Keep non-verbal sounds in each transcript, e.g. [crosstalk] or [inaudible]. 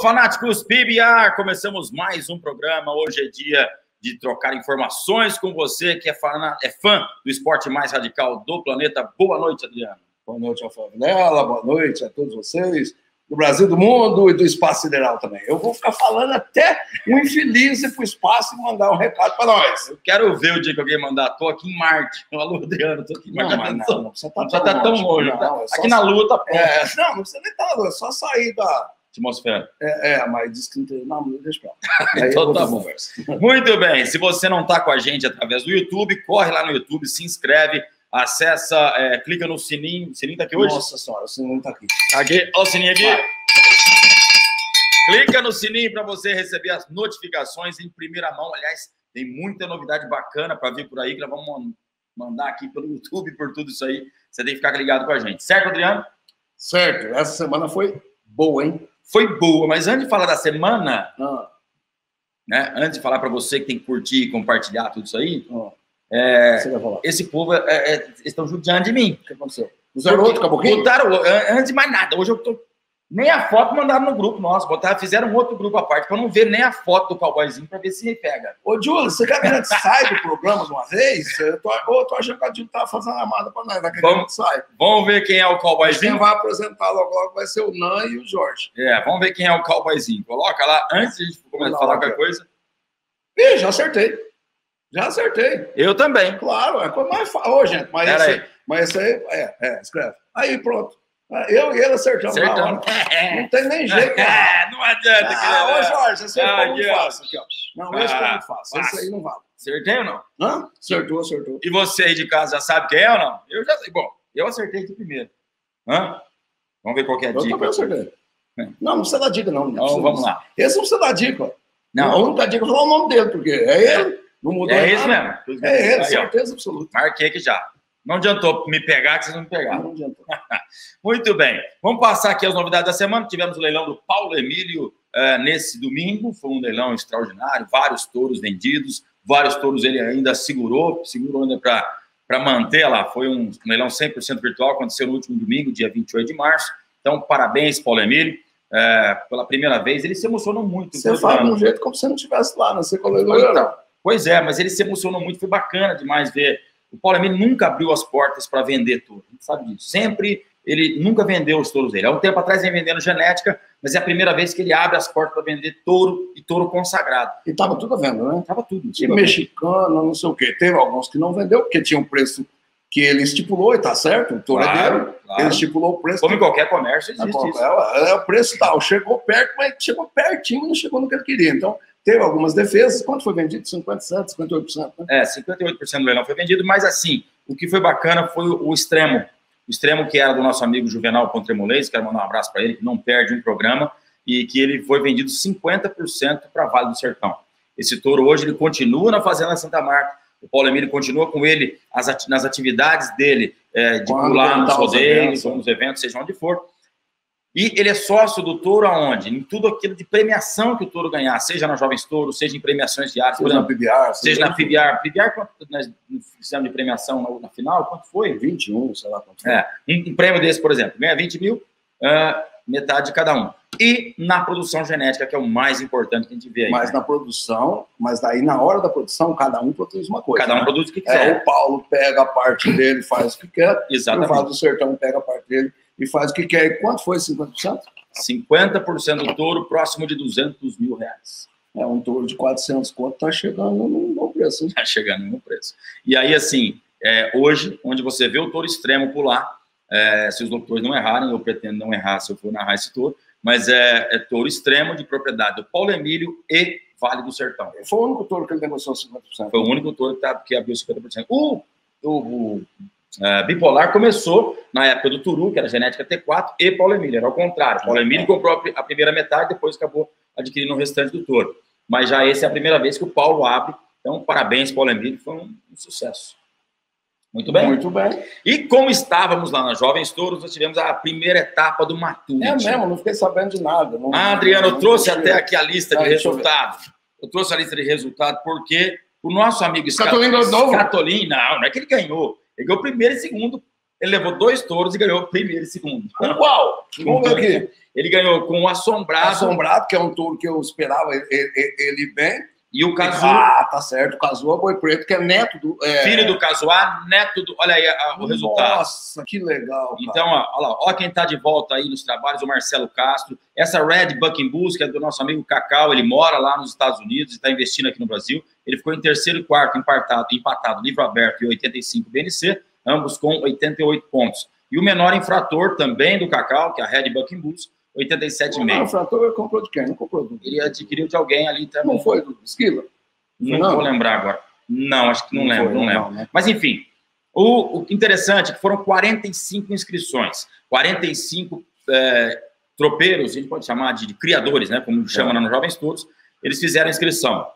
Fanáticos PBR! Começamos mais um programa. Hoje é dia de trocar informações com você que é fã, é fã do esporte mais radical do planeta. Boa noite, Adriano. Boa noite, Alfredo Vilela. Boa noite a todos vocês do Brasil, do mundo e do espaço sideral também. Eu vou ficar falando até o infeliz ir para o espaço e mandar um recado para nós. Eu quero ver o dia que alguém mandar. Tô aqui em Marte. [laughs] Alô, Adriano, tô aqui em Marte. Não, mas não, não precisa estar tá tão, tão longe. Não, tá? é aqui na Lua tá É, não, não precisa nem estar na Lua, é só sair da atmosfera. É, é, mas diz que não tem. Não, deixa pra lá. então tá bom. [laughs] Muito bem. Se você não está com a gente através do YouTube, corre lá no YouTube, se inscreve, acessa, é, clica no sininho. O sininho tá aqui hoje? Nossa senhora, o sininho tá aqui. Aqui, ó o sininho aqui. Vai. Clica no sininho para você receber as notificações em primeira mão. Aliás, tem muita novidade bacana para vir por aí que nós vamos mandar aqui pelo YouTube, por tudo isso aí. Você tem que ficar ligado com a gente. Certo, Adriano? Certo. Essa semana foi boa, hein? Foi boa, mas antes de falar da semana, ah. né? Antes de falar para você que tem que curtir e compartilhar tudo isso aí, ah. é, esse povo é, é, estão judiando de mim. O que aconteceu? Usaram outro caboclo? Botaram, antes de mais nada, hoje eu tô nem a foto mandaram no grupo nosso, botaram, fizeram um outro grupo à parte, para não ver nem a foto do cowboyzinho, para ver se pega. Ô, Júlio, você quer que a gente saia do programa de uma vez? Eu tô, eu tô achando que a gente tá fazendo amada para nós, vai que vamos, a gente sai. Vamos ver quem é o cowboyzinho. Quem vai apresentar logo, logo vai ser o Nan e o Jorge. É, vamos ver quem é o cowboyzinho. Coloca lá, antes de a gente começar a falar qualquer coisa. Ih, já acertei. Já acertei. Eu também. Claro, é coisa mais fácil. Ô, gente, mas esse, aí. mas esse aí, é, é, escreve. Aí, pronto. Eu e ele acertamos Acertamos. [laughs] Não tem nem jeito. É, [laughs] não adianta. Ah, ô Jorge, aí é muito fácil. Aqui, ó. Não, esse foi muito fácil. Fácil. Esse aí não vale. Acertei ou não? Hã? Acertou, acertou. E você aí de casa já sabe quem é ou não? Eu já sei. Bom, eu acertei aqui primeiro. Hã? Vamos ver qual é a eu dica. Eu acertei. Não, não precisa dar dica, não. Então, não vamos lá. Esse não precisa dar dica. Não. A única dica é falar o nome dele, porque é ele. Não mudou É esse mesmo. É ele, certeza absoluta. Marquei aqui já. Não adiantou me pegar, que vocês não me pegaram. Não adiantou. [laughs] Muito bem. Vamos passar aqui as novidades da semana. Tivemos o leilão do Paulo Emílio eh, nesse domingo. Foi um leilão extraordinário. Vários touros vendidos. Vários touros ele ainda segurou. Segurou ainda para manter lá. Foi um leilão 100% virtual. Aconteceu no último domingo, dia 28 de março. Então, parabéns, Paulo Emílio. Eh, pela primeira vez, ele se emocionou muito. Você fala de um jeito como se não estivesse lá, não sei qual é o Então, Pois é, mas ele se emocionou muito. Foi bacana demais ver o Paulo Emílio nunca abriu as portas para vender touro. A gente sabe disso. Sempre ele nunca vendeu os touros dele. Há um tempo atrás vem vendendo genética, mas é a primeira vez que ele abre as portas para vender touro e touro consagrado. E estava tudo à venda, né? Tava tudo. E mexicano, não sei o quê. Teve alguns que não vendeu, porque tinha um preço que ele estipulou, e tá certo, o touro é Claro, dele. claro. Ele estipulou o preço. Como em qualquer comércio existe É, isso. é, o preço tal. Chegou perto, mas chegou pertinho, não chegou no que ele queria. Então, teve algumas defesas. Quanto foi vendido? 50%, 58%. Né? É, 58% do leilão foi vendido, mas assim, o que foi bacana foi o, extremo. O extremo que era do nosso amigo Juvenal Contremolês, quero mandar um abraço para ele, que não perde um programa, e que ele foi vendido 50% para Vale do Sertão. Esse touro hoje ele continua na Fazenda Santa Marta, o Paulo Emílio continua com ele nas atividades dele, é, de Quando pular nos rodeios, ou nos eventos, seja onde for. E ele é sócio do touro aonde? Em tudo aquilo de premiação que o touro ganhar, seja na Jovens Touro, seja em premiações diárias, Seja na exemplo, PBR, seja na PBR. PBR, quanto nós fizemos de premiação na, na final? Quanto foi? 21, sei lá quanto foi. É, um, um prêmio desse, por exemplo, ganha 20 mil, ah, metade de cada um. E na produção genética, que é o mais importante que a gente vê aí. Mas na produção, mas daí na hora da produção, cada um produz uma coisa. cada um né? produz o que É, quiser. o Paulo pega a parte dele, faz o que quer. O Exatamente. Vale do Sertão pega a parte dele e faz o que quer. E quanto foi 50%? 50% do touro, próximo de 200 mil reais. É, um touro de 400 conto tá chegando num bom preço. Está chegando no preço. E aí, assim, é, hoje, onde você vê o touro extremo pular, é, se os doutores não errarem, eu pretendo não errar se eu for narrar esse touro, mas é, é touro extremo de propriedade do Paulo Emílio e Vale do Sertão. Foi o único touro que ele negociou 50%. Foi o único touro que, tá, que abriu 50%. O, o, o é, Bipolar começou na época do Turu, que era genética T4, e Paulo Emílio. Era ao contrário. Paulo Emílio comprou a pri- a primeira metade, depois acabou adquirindo o restante do touro. Mas já essa é a primeira vez que o Paulo abre. Então, parabéns, Paulo Emílio. Foi um, um sucesso. Muito bem. Muito bem. E como estávamos lá na Jovens Touros, nós tivemos a primeira etapa do Matute. É mesmo, não fiquei sabendo de nada. Não, Ah, Adriano, eu trouxe até aqui a lista de Ah, eu resultados. Eu trouxe a lista de resultados porque o nosso amigo Scatolin? Scatolin, não, não é que ele ganhou. Ele ganhou primeiro e segundo. Ele levou dois touros e ganhou primeiro e segundo. Uau! Vamos ver aqui. Ele ganhou com o Assombrado. Assombrado, que é um touro que eu esperava ele, ele, ele bem. E o Cazu. Ah, tá certo. O Cazu é boi preto, que é neto do. É... Filho do Cazuá, neto do. Olha aí a, o resultado. Nossa, que legal. Cara. Então, ó, olha lá, ó quem tá de volta aí nos trabalhos, o Marcelo Castro. Essa Red Bucking Bulls, que é do nosso amigo Cacau, ele mora lá nos Estados Unidos e está investindo aqui no Brasil. Ele ficou em terceiro e quarto, empatado, empatado livro aberto e 85 BNC, ambos com 88 pontos. E o menor infrator também do Cacau, que é a Red Bucking Bulls, 87,5. O infrator comprou de quem? Não comprou do... Ele adquiriu de alguém ali também. Não foi do Esquila? Não, não, vou lembrar agora. Não, acho que não, não lembro, foi, não lembro. Não, né? Mas enfim, o, o, interessante é que foram 45 inscrições, 45 é, tropeiros, a gente pode chamar de, de criadores, né, como chama é. nos Jovens Todos, eles fizeram a inscrição.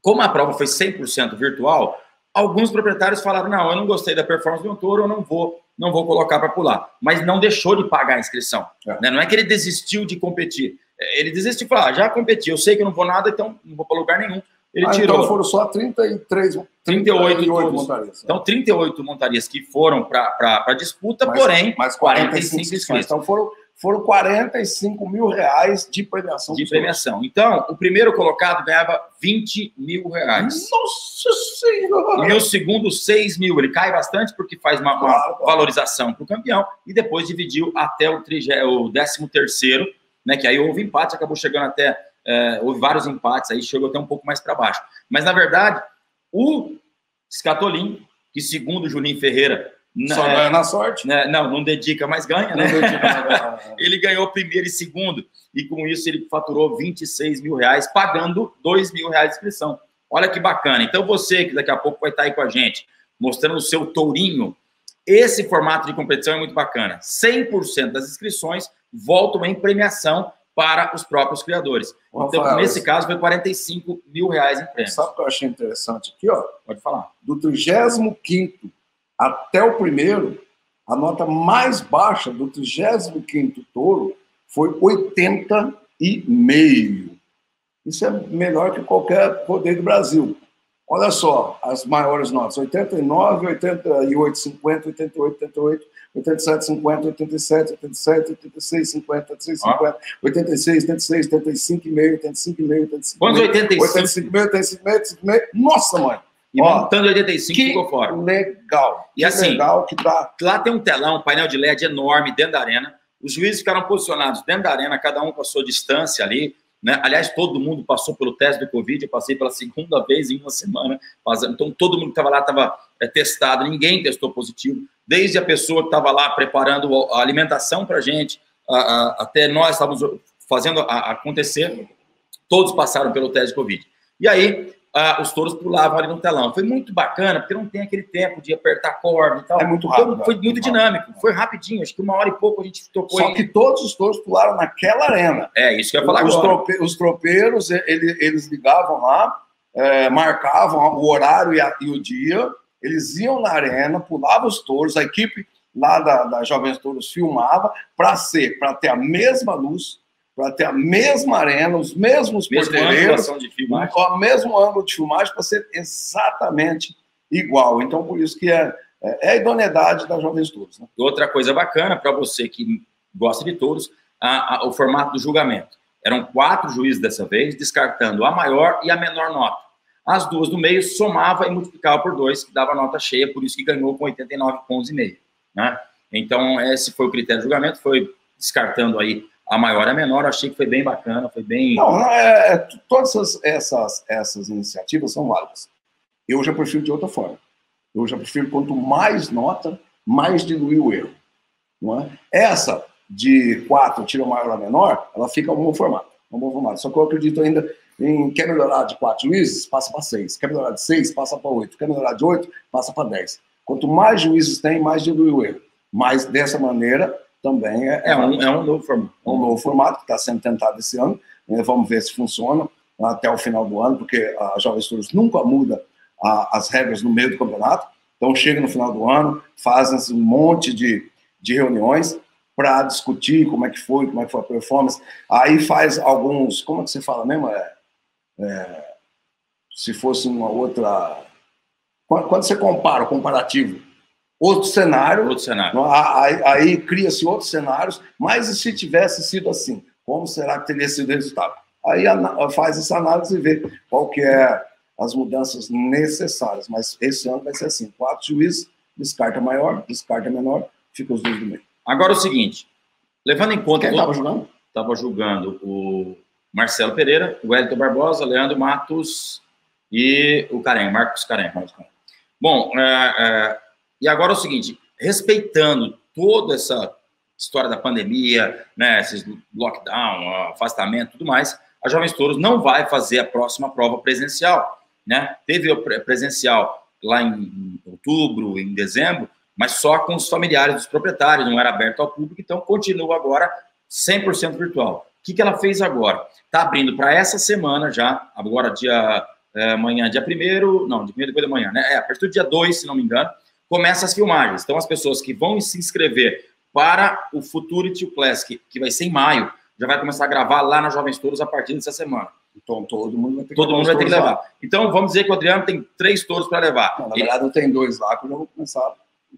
Como a prova foi 100% virtual, alguns proprietários falaram: não, eu não gostei da performance do meu touro, eu não vou, não vou colocar para pular. Mas não deixou de pagar a inscrição. É. Né? Não é que ele desistiu de competir. Ele desistiu e falou: ah, já competi, eu sei que não vou nada, então não vou para lugar nenhum. Ele ah, tirou. Então foram só 33, 38, 38 montarias. Então, 38 montarias que foram para a disputa, mas, porém, mais 45, 45 inscritos. Então foram, foram 45 mil reais de premiação. De premiação. Então, o primeiro colocado ganhava 20 mil reais. Nossa Senhora! E o segundo, 6 mil. Ele cai bastante porque faz uma, uma claro, valorização para o campeão e depois dividiu até o, trigé, o 13 terceiro, né? Que aí houve empate, acabou chegando até é, houve vários empates, aí chegou até um pouco mais para baixo. Mas, na verdade, o Scatolin, que segundo o Juninho Ferreira. Só é, ganha na sorte? Né, não, não dedica, mas ganha, né? [laughs] ele ganhou primeiro e segundo, e com isso ele faturou 26 mil reais, pagando 2 mil reais de inscrição. Olha que bacana. Então, você que daqui a pouco vai estar aí com a gente, mostrando o seu tourinho, esse formato de competição é muito bacana. 100% das inscrições voltam em premiação para os próprios criadores. Rafael, então, nesse caso, foi 45 mil reais em prêmio. Sabe o que eu achei interessante aqui? Ó? Pode falar. Do 35 até o primeiro, a nota mais baixa do 35 touro foi 80,5. Isso é melhor que qualquer poder do Brasil. Olha só as maiores notas: 89, 88, 50, 88, 88, 87, 50, 87, 87, 86, 50, 86, 50, 86, 86, 85 e meio, 85 e meio, 85 Quantos 85? 85 e meio, 85 e meio, 85 e meio. Nossa, mãe! E Ó, montando 85 ficou fora. legal. E assim, legal que tá... lá tem um telão, um painel de LED enorme dentro da arena. Os juízes ficaram posicionados dentro da arena, cada um com a sua distância ali. Né? Aliás, todo mundo passou pelo teste do Covid, eu passei pela segunda vez em uma semana. Então, todo mundo que estava lá estava é, testado, ninguém testou positivo desde a pessoa que estava lá preparando a alimentação para a gente, até nós estávamos fazendo a, acontecer, todos passaram pelo teste de Covid. E aí, os touros pulavam ali no telão. Foi muito bacana, porque não tem aquele tempo de apertar corda e tal. É muito rápido. foi muito dinâmico, foi rapidinho, acho que uma hora e pouco a gente tocou. Só que todos os touros pularam naquela arena. É, isso que eu ia falar os agora. Trope... Os tropeiros, eles, eles ligavam lá, é, marcavam o horário e, a, e o dia, eles iam na arena, pulavam os touros, a equipe lá da, da Jovens Touros filmava para ser, para ter a mesma luz, para ter a mesma arena, os mesmos porteiros, o mesmo ângulo de filmagem para ser exatamente igual. Então, por isso que é, é a idoneidade da Jovens Touros. Né? Outra coisa bacana para você que gosta de touros, a, a, o formato do julgamento. Eram quatro juízes dessa vez, descartando a maior e a menor nota. As duas do meio somava e multiplicava por dois, que dava nota cheia, por isso que ganhou com 89 pontos e meio. Né? Então, esse foi o critério de julgamento, foi descartando aí a maior e a menor, achei que foi bem bacana, foi bem... Não, é, é, todas essas, essas, essas iniciativas são válidas. Eu já prefiro de outra forma. Eu já prefiro quanto mais nota, mais diluir o erro. Não é? Essa de quatro tira maior a menor, ela fica um bom formato. Um bom formato. Só que eu acredito ainda em quer melhorar de 4 juízes, passa para 6. Quer melhorar de 6, passa para 8. Quer melhorar de 8, passa para 10. Quanto mais juízes tem, mais dilui o erro. Mas dessa maneira também é, é, um, é um novo formato. É um novo formato que está sendo tentado esse ano. Né? Vamos ver se funciona até o final do ano, porque a Jovem Estudos nunca muda a, as regras no meio do campeonato. Então chega no final do ano, fazem um monte de, de reuniões para discutir como é que foi, como é que foi a performance. Aí faz alguns, como é que você fala mesmo? É, é, se fosse uma outra. Quando, você compara o comparativo, outro cenário. Outro cenário. Aí, aí cria-se outros cenários, mas e se tivesse sido assim? Como será que teria sido o resultado? Aí faz essa análise e vê qual que é as mudanças necessárias. Mas esse ano vai ser assim: quatro juízes, descarta maior, descarta menor, fica os dois do meio. Agora o seguinte, levando em conta. Quem estava julgando? Estava julgando o Marcelo Pereira, o Wellington Barbosa, Leandro Matos e o Karen, Marcos Karen. Bom, é, é, e agora é o seguinte, respeitando toda essa história da pandemia, né, esses lockdown, afastamento, tudo mais, a Jovens Touros não vai fazer a próxima prova presencial, né? Teve o presencial lá em outubro, em dezembro, mas só com os familiares dos proprietários, não era aberto ao público, então continua agora 100% virtual. O que, que ela fez agora? Está abrindo para essa semana já, agora dia é, amanhã, dia 1 não, dia 1 depois da manhã, né? É, a partir do dia 2, se não me engano, começa as filmagens. Então, as pessoas que vão se inscrever para o Futurity Classic, que vai ser em maio, já vai começar a gravar lá na Jovens Touros a partir dessa semana. Então, todo mundo vai ter que, todo mundo vai ter que levar. Lá. Então, vamos dizer que o Adriano tem três touros para levar. Não, na verdade, eu tenho dois lá, que eu já vou começar.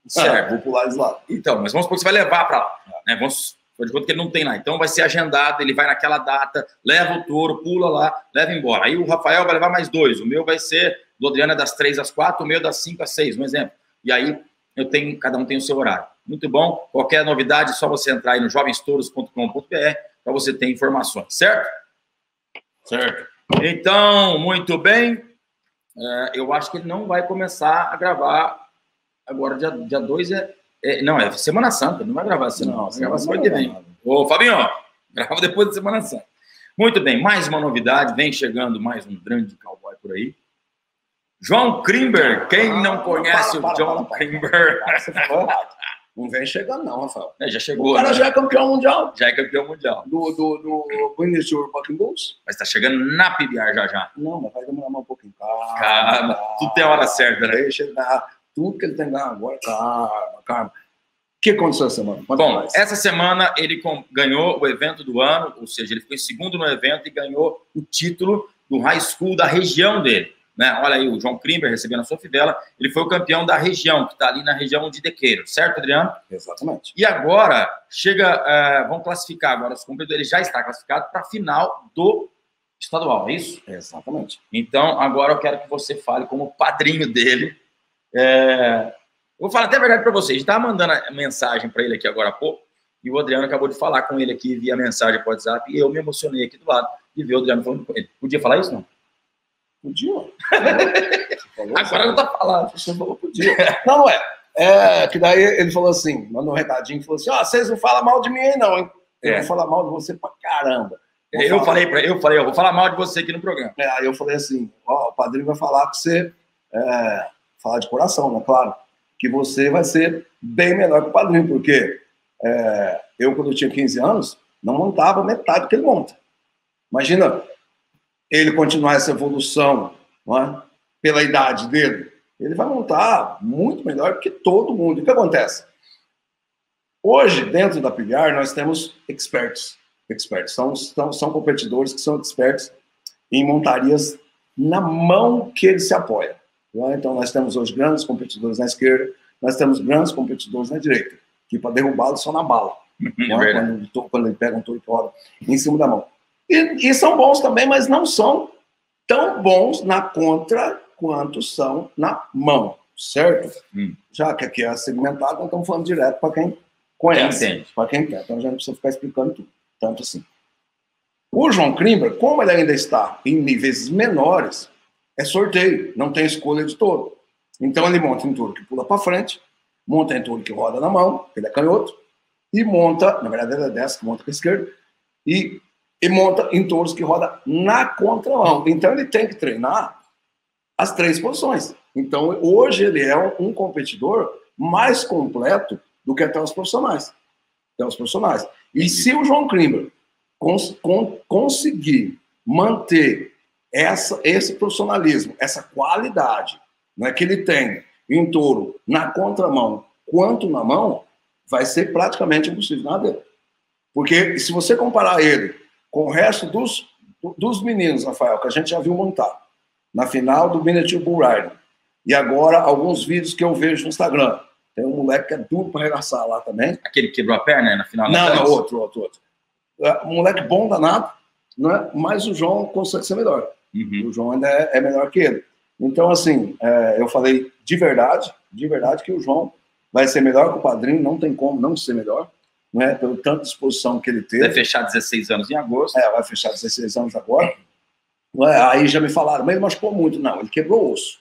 Certo. [laughs] vou pular eles lá. Então, mas vamos supor que você vai levar para lá. É. Né? Vamos de conta que ele não tem lá. Então vai ser agendado, ele vai naquela data, leva o touro, pula lá, leva embora. Aí o Rafael vai levar mais dois. O meu vai ser, do Adriano é das três às quatro, o meu é das cinco às seis, um exemplo. E aí eu tenho, cada um tem o seu horário. Muito bom. Qualquer novidade, é só você entrar aí no jovenstouros.com.br para você ter informações, certo? Certo. Então, muito bem. É, eu acho que ele não vai começar a gravar agora, dia 2 dia dois é é, não, é Semana Santa, não vai gravar assim, não. Vai gravar semana que vem. Ô, Fabinho, grava depois da Semana Santa. Muito bem, mais uma novidade, vem chegando mais um grande cowboy por aí. João Krimber, quem ah, não conhece para, para, o João para, Krimber? Você falou errado. Não vem chegando, não, Rafael. É, já chegou. O cara né? já é campeão mundial. Já é campeão mundial. Do, do, do Guinness World Bulls. Mas tá chegando na PBR já já. Não, mas vai demorar mais um pouquinho. Calma. Calma. Tudo tem a hora certa, né? Deixa dar tudo que ele tem que dar agora. Calma, calma. O que aconteceu essa semana? Bom, mais. essa semana ele ganhou o evento do ano, ou seja, ele ficou em segundo no evento e ganhou o título do high school da região dele. Né? Olha aí, o João Krimber recebendo a sua fidela, ele foi o campeão da região, que está ali na região de Dequeiro, certo, Adriano? Exatamente. E agora, chega, uh, vamos classificar agora os competidores, ele já está classificado para a final do estadual, é isso? Exatamente. Então, agora eu quero que você fale como padrinho dele, é, vou falar até a verdade para vocês. Estava mandando mensagem para ele aqui agora há pouco, e o Adriano acabou de falar com ele aqui via mensagem para WhatsApp, e eu me emocionei aqui do lado de ver o Adriano falando com ele. Podia falar isso, não? Podia. [laughs] agora não está falando. Você falou podia. Não, não é. É, que daí ele falou assim, mandou um recadinho, falou assim, ó, oh, vocês não falam mal de mim aí não, hein? Eu é. vou falar mal de você pra caramba. Vou eu falar. falei para eu falei, eu vou falar mal de você aqui no programa. É, aí eu falei assim, ó, o padrinho vai falar que você é, falar de coração, né? Claro que você vai ser bem melhor que o padrinho, porque é, eu, quando eu tinha 15 anos, não montava metade do que ele monta. Imagina ele continuar essa evolução é? pela idade dele, ele vai montar muito melhor que todo mundo. O que acontece? Hoje, dentro da Pilhar, nós temos experts. Experts são, são, são competidores que são experts em montarias na mão que ele se apoia. Né? Então, nós temos hoje grandes competidores na esquerda, nós temos grandes competidores na direita, que para derrubá-los só na bala. [laughs] É né? quando, quando ele pega um touro em cima da mão. E, e, são bons também, mas não são tão bons na contra quanto são na mão, certo? Hum. Já que aqui é segmentado, nós estamos falando direto para quem conhece, para quem quer. Então, gente não precisa ficar explicando tudo, tanto assim. O João Krimber, como ele ainda está em níveis menores, é sorteio, não tem escolha de touro. Então ele monta um touro que pula para frente, monta um touro que roda na mão, ele é canhoto, e monta, na verdade ele é dessa, que monta com a esquerda, e, e monta em touros que roda na contramão. Então ele tem que treinar as três posições. Então hoje ele é um competidor mais completo do que até os profissionais. Até os profissionais. E se o João Krimber cons, con, conseguir manter essa, esse profissionalismo, essa qualidade né, que ele tem em touro na contramão quanto na mão, vai ser praticamente impossível nada Porque se você comparar ele com o resto dos, dos meninos, Rafael, que a gente já viu montar, na final do Miniature Bull Riding, e agora alguns vídeos que eu vejo no Instagram, Tem um moleque que é duro para arregaçar lá também. Aquele que quebrou a perna né, na final? Não, não, outro, outro, outro. É, um moleque bom danado, né? mas o João consegue ser melhor. Uhum. O João ainda é, é, melhor que ele. Então, assim, é, eu falei de verdade, de verdade, que o João vai ser melhor que o padrinho, não tem como não ser melhor, né? pelo tanto de disposição que ele teve. Vai fechar 16 anos em agosto. É, vai fechar 16 anos agora. É, aí já me falaram, mas ele machucou muito. Não, ele quebrou o osso.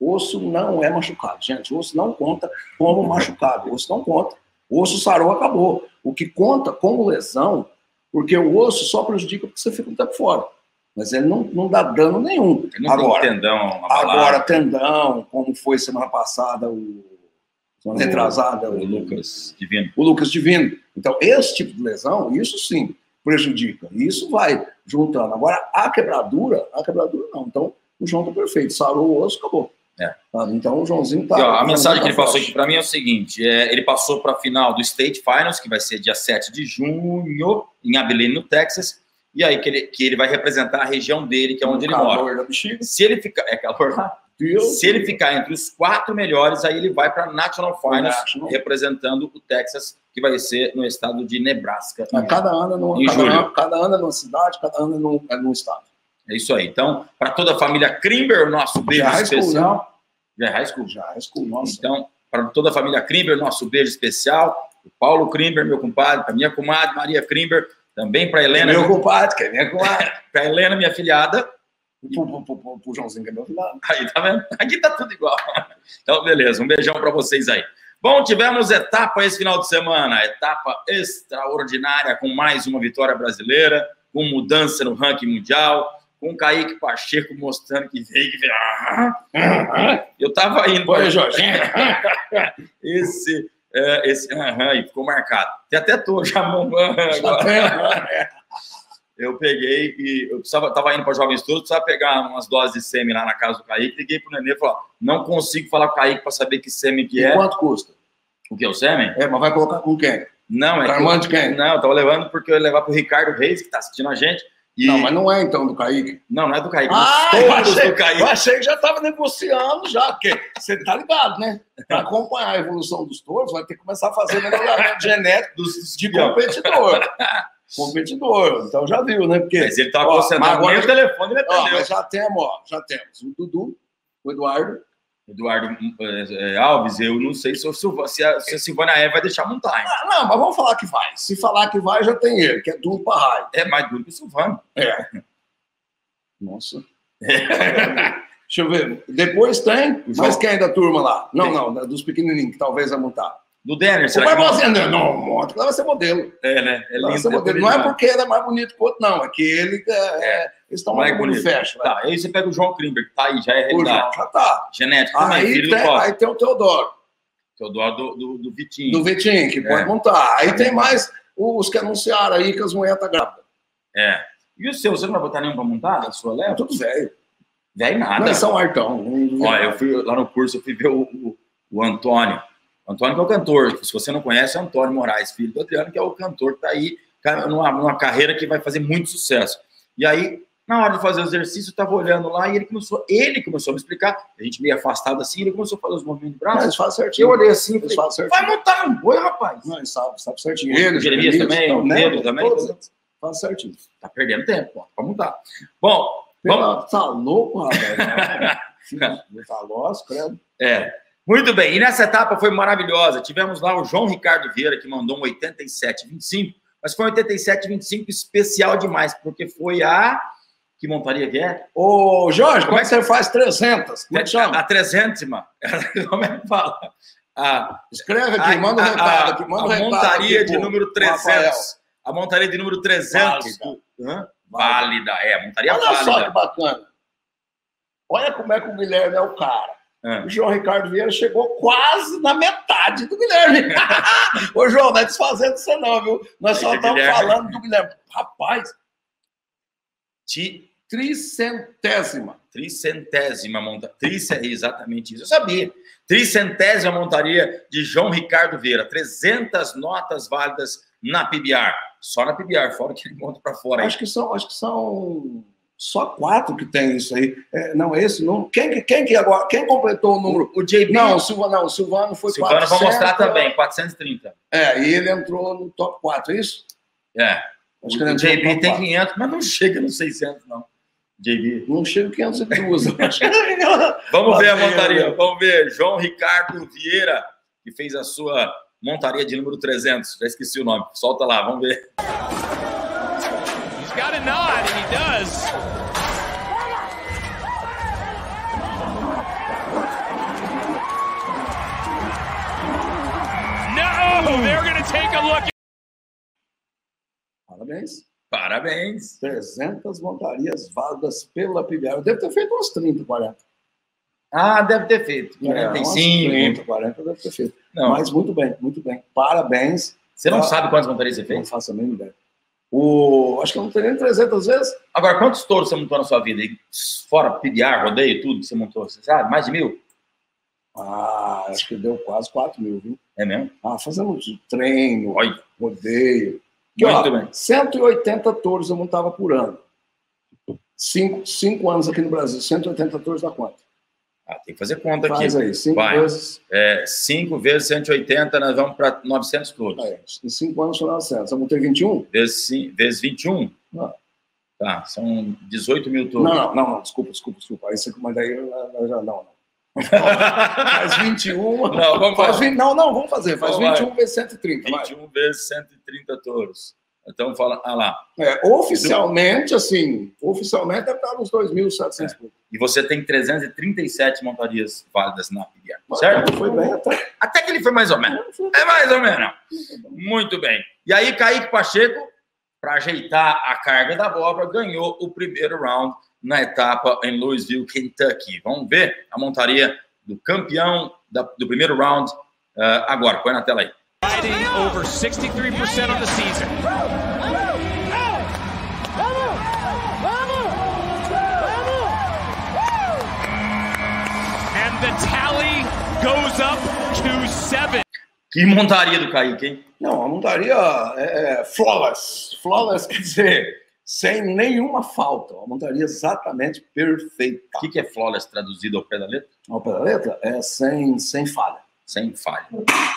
Osso não é machucado, gente. Osso não conta como machucado. Osso não conta. O osso sarou, acabou. O que conta como lesão, porque o osso só prejudica porque você fica um tempo fora. Mas ele não, não dá dano nenhum. Ele não agora, tem tendão. Agora, tendão, como foi semana passada, o. Semana retrasada, o, o Lucas Divino. O Lucas Divino. Então, esse tipo de lesão, isso sim prejudica. Isso vai juntando. Agora, a quebradura, a quebradura não. Então, o João tá perfeito. Sarou o osso, acabou. É. Então o Joãozinho tá. E, ó, a mensagem que ele passou aqui para mim é o seguinte: é, ele passou para a final do State Finals, que vai ser dia 7 de junho, em Abilene, no Texas. E aí que ele, que ele vai representar a região dele, que é onde ele mora. Se ele ficar. É calor lá? Se ele ficar entre os quatro melhores, aí ele vai para National Finals, National. representando o Texas, que vai ser no estado de Nebraska. É, cada ano, no, em cada, julho. Ano, cada ano é numa cidade, cada ano é num, é num estado. É isso aí. Então, para toda a família Krimber, o nosso beijo Já especial. Já é high school? Já é high school, nossa. Então, para toda a família Krimber, nosso beijo especial. O Paulo Krimber, meu compadre, para minha comadre Maria Krimber, também para Helena. Meu compadre, que é minha comadre. [laughs] para Helena, minha filhada. Pro, Joãozinho, que é meu filhado. Aí, tá vendo? Aqui tá tudo igual. Então, beleza. Um beijão para vocês aí. Bom, tivemos etapa esse final de semana. Etapa extraordinária, com mais uma vitória brasileira, com mudança no ranking mundial com o Kaique Pacheco mostrando que veio, que veio. Eu tava indo. Olha, Jorge. esse, é, esse, aham, e ficou marcado. Tem até tô já Eu peguei e eu precisava, tava indo para Jovem Estudo, precisava pegar umas doses de semi lá na casa do Kaique. Liguei pro Nenê e falei: não consigo falar com o Kaique para saber que semi que é. E quanto custa? O que? O semi? É, mas vai colocar com quem? Não, é. Armando quem? Não, eu tava levando porque eu ia levar pro Ricardo Reis, que tá assistindo a gente. E... Não, mas não é então do Kaique. Não, não é do Kaique. Ah, eu achei, do Kaique. eu achei que já estava negociando já, porque você tá ligado, né? Para acompanhar a evolução dos touros, vai ter que começar a fazer [laughs] melhoramento genético dos, de competidor. [laughs] competidor, então já viu, né? Porque, mas ele estava concentrado agora, o telefone, ele atendeu. mas já temos, ó, já temos o Dudu, o Eduardo, Eduardo é, Alves, eu não sei se, se, se, a, se a Silvana vai deixar montar. Hein? Ah, não, mas vamos falar que vai. Se falar que vai, já tem ele, que é duro para raio. É mais duro que o Silvano. É. Nossa. [laughs] Deixa eu ver. Depois tem, mas quem é da turma lá? Não, não, dos pequenininhos, que talvez vai montar. Do Denner, será vai que... Não, não, monta, vai ser modelo. É, né? É lindo, modelo. Não é porque ele é mais bonito que o outro, não. É que ele é, é. Eles estão mais bonito. Fecha, tá, aí você pega o João Klimber, que tá aí, já é realidade. O já tá. Genético também, filho tem, Aí tem o Teodoro. Teodoro do, do, do Vitinho. Do Vitinho, que é. pode montar. Aí tem mais os que anunciaram aí que as mulheres tá. É. E o seu, você não vai botar nenhum para montar? A sua leva? Tudo velho. Velho nada. Mas são artão. Olha, eu fui lá no curso, eu fui ver o, o, o Antônio. Antônio que é o cantor. Se você não conhece, é Antônio Moraes, filho do Adriano, que é o cantor que está aí numa, numa carreira que vai fazer muito sucesso. E aí, na hora de fazer o exercício, eu estava olhando lá e ele começou, ele começou a me explicar, a gente meio afastado assim, ele começou a fazer os movimentos de braço. Mas faz certinho. Eu olhei assim, falei, vai montar um boi, rapaz. Não, ele sabe, sabe certinho. Ele, o Jeremias também, então, o Pedro também. Todos, faz certinho. Tá perdendo tempo, ó, pra montar. Bom, vamos... Tá louco, rapaz. [laughs] tá louco, credo. É. Muito bem, e nessa etapa foi maravilhosa. Tivemos lá o João Ricardo Vieira, que mandou um 87,25, mas foi um 87,25 especial demais, porque foi a. Que montaria que é? Ô, Jorge, como é que você faz 300? Como é que chama? A trezentésima. [laughs] Como é que fala? A, Escreve aqui, a, manda um recado aqui. Manda a, a montaria aqui, de número 300. A montaria de número 300. Válida. válida. É, montaria Olha válida. Olha só que bacana. Olha como é que o Guilherme é o cara. É. O João Ricardo Vieira chegou quase na metade do Guilherme. [laughs] Ô, João, não é desfazendo você não, viu? Nós só estamos falando do Guilherme. Rapaz, Ti... tricentésima. Tricentésima montaria. Trice... Exatamente isso. Eu sabia. Tricentésima montaria de João Ricardo Vieira. 300 notas válidas na PBR. Só na PBR, fora que ele monta para fora. Acho que são, acho que são Só quatro que tem isso aí. É, não, esse número. Quem, que- quem que agora. Quem completou o número? O JB. Não, o Silvano, não, o Silvano foi Silvano, vou 400, mostrar também, 430. É, e ele entrou no top 4, é isso? É. Acho o que no JB tem 4. 500, mas não chega nos 600, não. JB. Não chega a 502. eu acho. [laughs] Vamos ver a montaria. Vamos ver. João Ricardo Vieira, que fez a sua montaria de número 300. Já esqueci o nome. Solta lá, vamos ver. He's got a nod, and he does. Take a look. Parabéns. Parabéns. 300 montarias válidas pela PBR. Eu devo ter feito umas 30, 40. Ah, deve ter feito. É, umas 45. 30, 40 deve ter feito. Não, Mas muito bem, muito bem. Parabéns. você não Ah. sabe quantas montarias você Não fez? faço a mínima ideia. O, acho que eu não tenho nem 300 vezes. Agora, quantos touros você montou na sua vida? E Fora PBR, rodeio, tudo que você montou, você sabe? Mais de mil? Ah, acho que deu quase 4 mil, viu? É mesmo? Ah, fazendo treino, Olha, rodeio. Que, ó, muito bem. 180 touros eu montava por ano. Cinco, cinco anos aqui no Brasil, 180 touros dá quanto? Ah, tem que fazer conta aqui. Faz aí, cinco Vai. vezes. É, 5 vezes 180, nós vamos para 900 touros. É, em cinco anos são 900. Eu montei 21? Vezes, cin- vezes 21? Não. Tá, são 18 mil touros. Não, não, não, desculpa, desculpa, desculpa. Aí você, mas daí não, não. Faz 21. Não, vamos faz lá. 20, não, não, vamos fazer. Faz vai. 21 vezes 130. vai. 21 vezes 130 touros. Então fala, ah lá. É, oficialmente, assim, oficialmente deve estar nos 2.700 pouco. E você tem 337 montarias válidas na PBR, certo? Foi bem até. Até que ele foi mais ou menos. É mais ou menos. Muito bem. E aí, Kaique Pacheco, para ajeitar a carga da abóbora, ganhou o primeiro round na etapa em Louisville, Kentucky. Vamos ver a montaria do campeão da- do primeiro round ah, agora. Põe na tela aí. Riding over 63% on the season. And the tally goes up to seven. Que montaria do Kaique, hein? Não, a montaria é, é flawless. Flawless quer dizer sem nenhuma falta. Uma montaria exatamente perfeita. O que, que é flawless traduzido ao pé da letra? Ao pé da letra é sem, sem falha. Sem falha.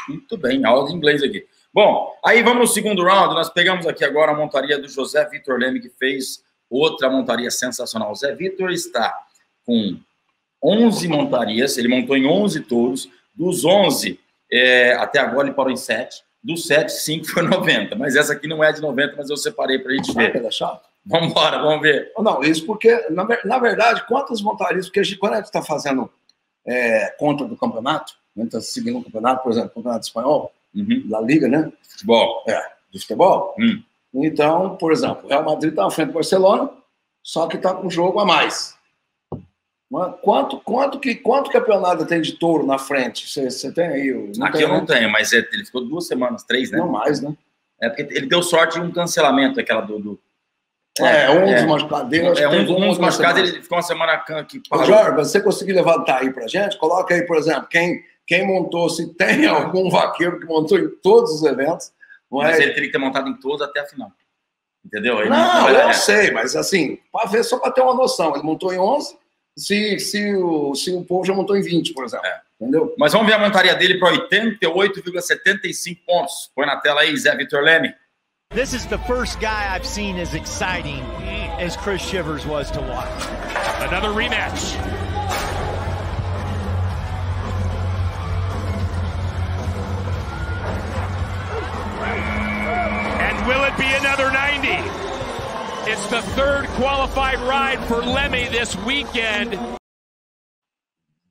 Muito bem, aula de inglês aqui. Bom, aí vamos no segundo round. Nós pegamos aqui agora a montaria do José Vitor Leme, que fez outra montaria sensacional. O Zé Vitor está com 11 montarias, ele montou em 11 touros. Dos 11, é, até agora ele parou em 7. Dos 7, 5 foi 90. Mas essa aqui não é de 90, mas eu separei para a gente ver. Sabe, é? Vamos embora, vamos ver. Não, isso porque, na, na verdade, quantas montarias? Porque a gente- quando a gente está fazendo é, conta do campeonato, a gente está seguindo o campeonato, por exemplo, o campeonato espanhol, Uhum. da Liga, né? Futebol. De futebol. Hum. Então, por exemplo, o Real Madrid está na frente do Barcelona, só que está com um jogo a mais. Quanto, quanto, que, quanto campeonato tem de touro na frente? Você tem aí? o- Não Aqui tem, eu não né? tenho, mas é- ele ficou duas semanas, três, né? Não mais, né? É porque ele deu sorte de um cancelamento, aquela do. do... É, um é. dos machucados dele. acho É, que teve um, um dos machucados, ele ficou uma semana que parou. Jorge, você conseguir levantar aí pra gente? Coloca aí, por exemplo, quem, quem montou, se tem [laughs] algum vaqueiro que montou em todos os eventos. Não, Mas é? ele teria que ter montado em todos até a final. Entendeu? Ele não, é, eu sei, mas assim, para ver, só para ter uma noção. Ele montou em 11, se, se, o, se o povo já montou em 20, por exemplo. É. Entendeu? Mas vamos ver a montaria dele para 88,75 pontos. Põe na tela aí, Zé Vitor Leme. This is the first guy I've seen as exciting as Chris Shivers was to watch. Another rematch. And will it be another 90? It's the third qualified ride for Lemmy this weekend.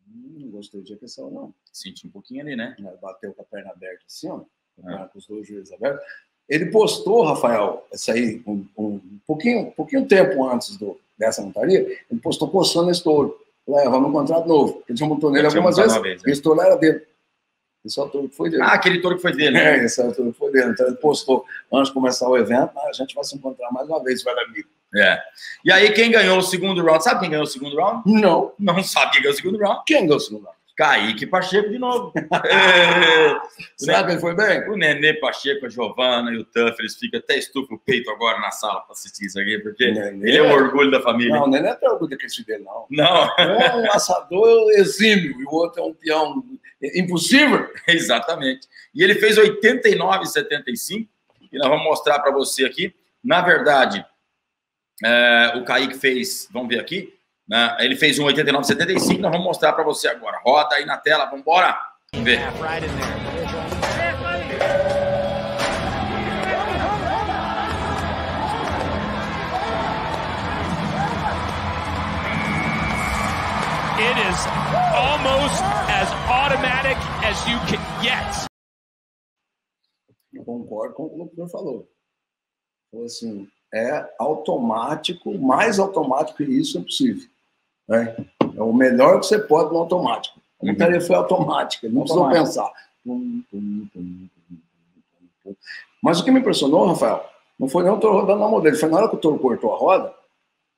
Hum, Não gostei de questão, não. Senti um pouquinho ali, né? Ele Bateu com a perna aberta assim, ó. É. Com os dois joelhos abertos. Ele postou, Rafael, isso aí, um, um pouquinho, um pouquinho tempo antes do, dessa montaria, ele postou coçando esse touro. Falei, é, vamos encontrar de novo. Ele já montou nele algumas vezes. vez, né? Esse touro era dele. Esse é o touro que foi dele. Ah, aquele touro que foi dele, né? É, esse é o touro que foi dele. Então ele postou antes de começar o evento, "Ah, a gente vai se encontrar mais uma vez, velho amigo. É. E aí, quem ganhou o segundo round? Sabe quem ganhou o segundo round? Não. Não sabe quem ganhou o segundo round. Quem ganhou o segundo round? Kaique Pacheco de novo. [laughs] é, Será que ele foi bem? O Nenê Pacheco, a Giovana e o Tuff, eles ficam até estufam o peito agora na sala para assistir isso aqui, porque Nenê. ele é o orgulho da família. Não, o Nenê tem orgulho daquele dele, não. Não, Um é um assador exímio e o outro é um peão impossível. [laughs] exatamente. E ele fez 89,75, e nós vamos mostrar para você aqui. Na verdade, é, o Kaique fez, vamos ver aqui, né, ele fez um 89,75, nós vamos mostrar para você agora. Roda aí na tela, vamos embora. Vamos ver. It is almost as automatic as you can get. Eu concordo com o que o locutor falou. Falou assim, é automático, mais automático que isso é possível. Né? É o melhor que você pode no automático. A montaria foi automática, não precisou pensar. Mas o que me impressionou, Rafael, não foi nem o touro rodando na mão dele, foi na hora que o touro cortou a roda,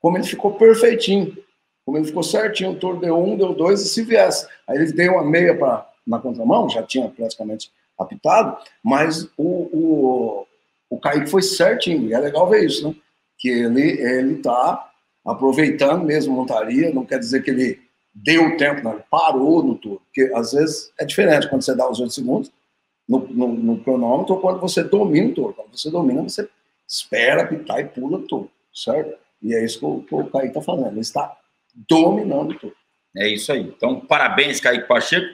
como ele ficou perfeitinho, como ele ficou certinho, o touro deu um, deu dois e se viesse. Aí ele deu uma meia pra, na contramão, já tinha praticamente apitado, mas o, o, o Kaique foi certinho, e é legal ver isso, né? Que ele, ele tá aproveitando mesmo montaria, não quer dizer que ele deu tempo, não, ele parou no touro, porque às vezes é diferente quando você dá os 8 segundos no, no, no cronômetro ou quando você domina o touro. Quando você domina, você espera apitar e pula o touro, certo? E é isso que o, que o Kaique está fazendo, ele está dominando o touro. É isso aí. Então, parabéns, Kaique Pacheco.